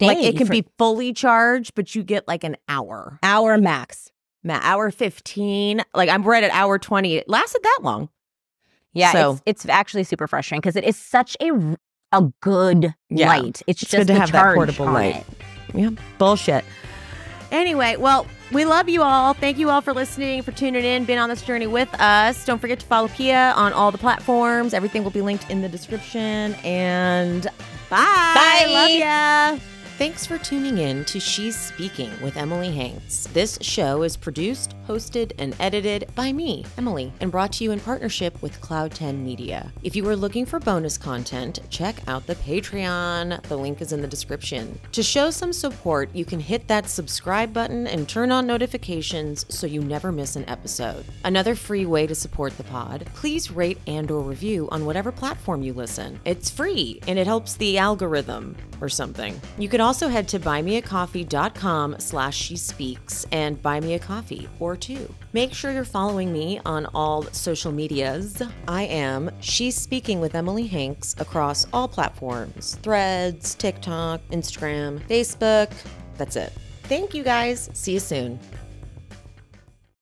Like it can for be fully charged, but you get like an hour. hour max. Ma- hour 15. Like I'm right at hour 20. It lasted that long. Yeah, So- it's it's actually super frustrating because it is such a a good Yeah. light. It's, It's just good to have that portable light. it. Yeah, bullshit. Anyway, well, we love you all. Thank you all for listening, for tuning in, been on this journey with us. Don't forget to follow Pia on all the platforms. Everything will be linked in the description. And bye. Bye. Love ya. Thanks for tuning in to She's Speaking with Emily Hanks. This show is produced, hosted, and edited by me, Emily, and brought to you in partnership with Cloud10 Media. If you are looking for bonus content, check out the Patreon. The link is in the description. To show some support, you can hit that subscribe button and turn on notifications so you never miss an episode. Another free way to support the pod, please rate and or review on whatever platform you listen. It's free and it helps the algorithm or something. You could also head to buymeacoffee.com slash she speaks and buy me a coffee or two. Make sure you're following me on all social medias. I am She's Speaking with Emily Hanks across all platforms Threads, TikTok, Instagram, Facebook. That's it. Thank you guys. See you soon.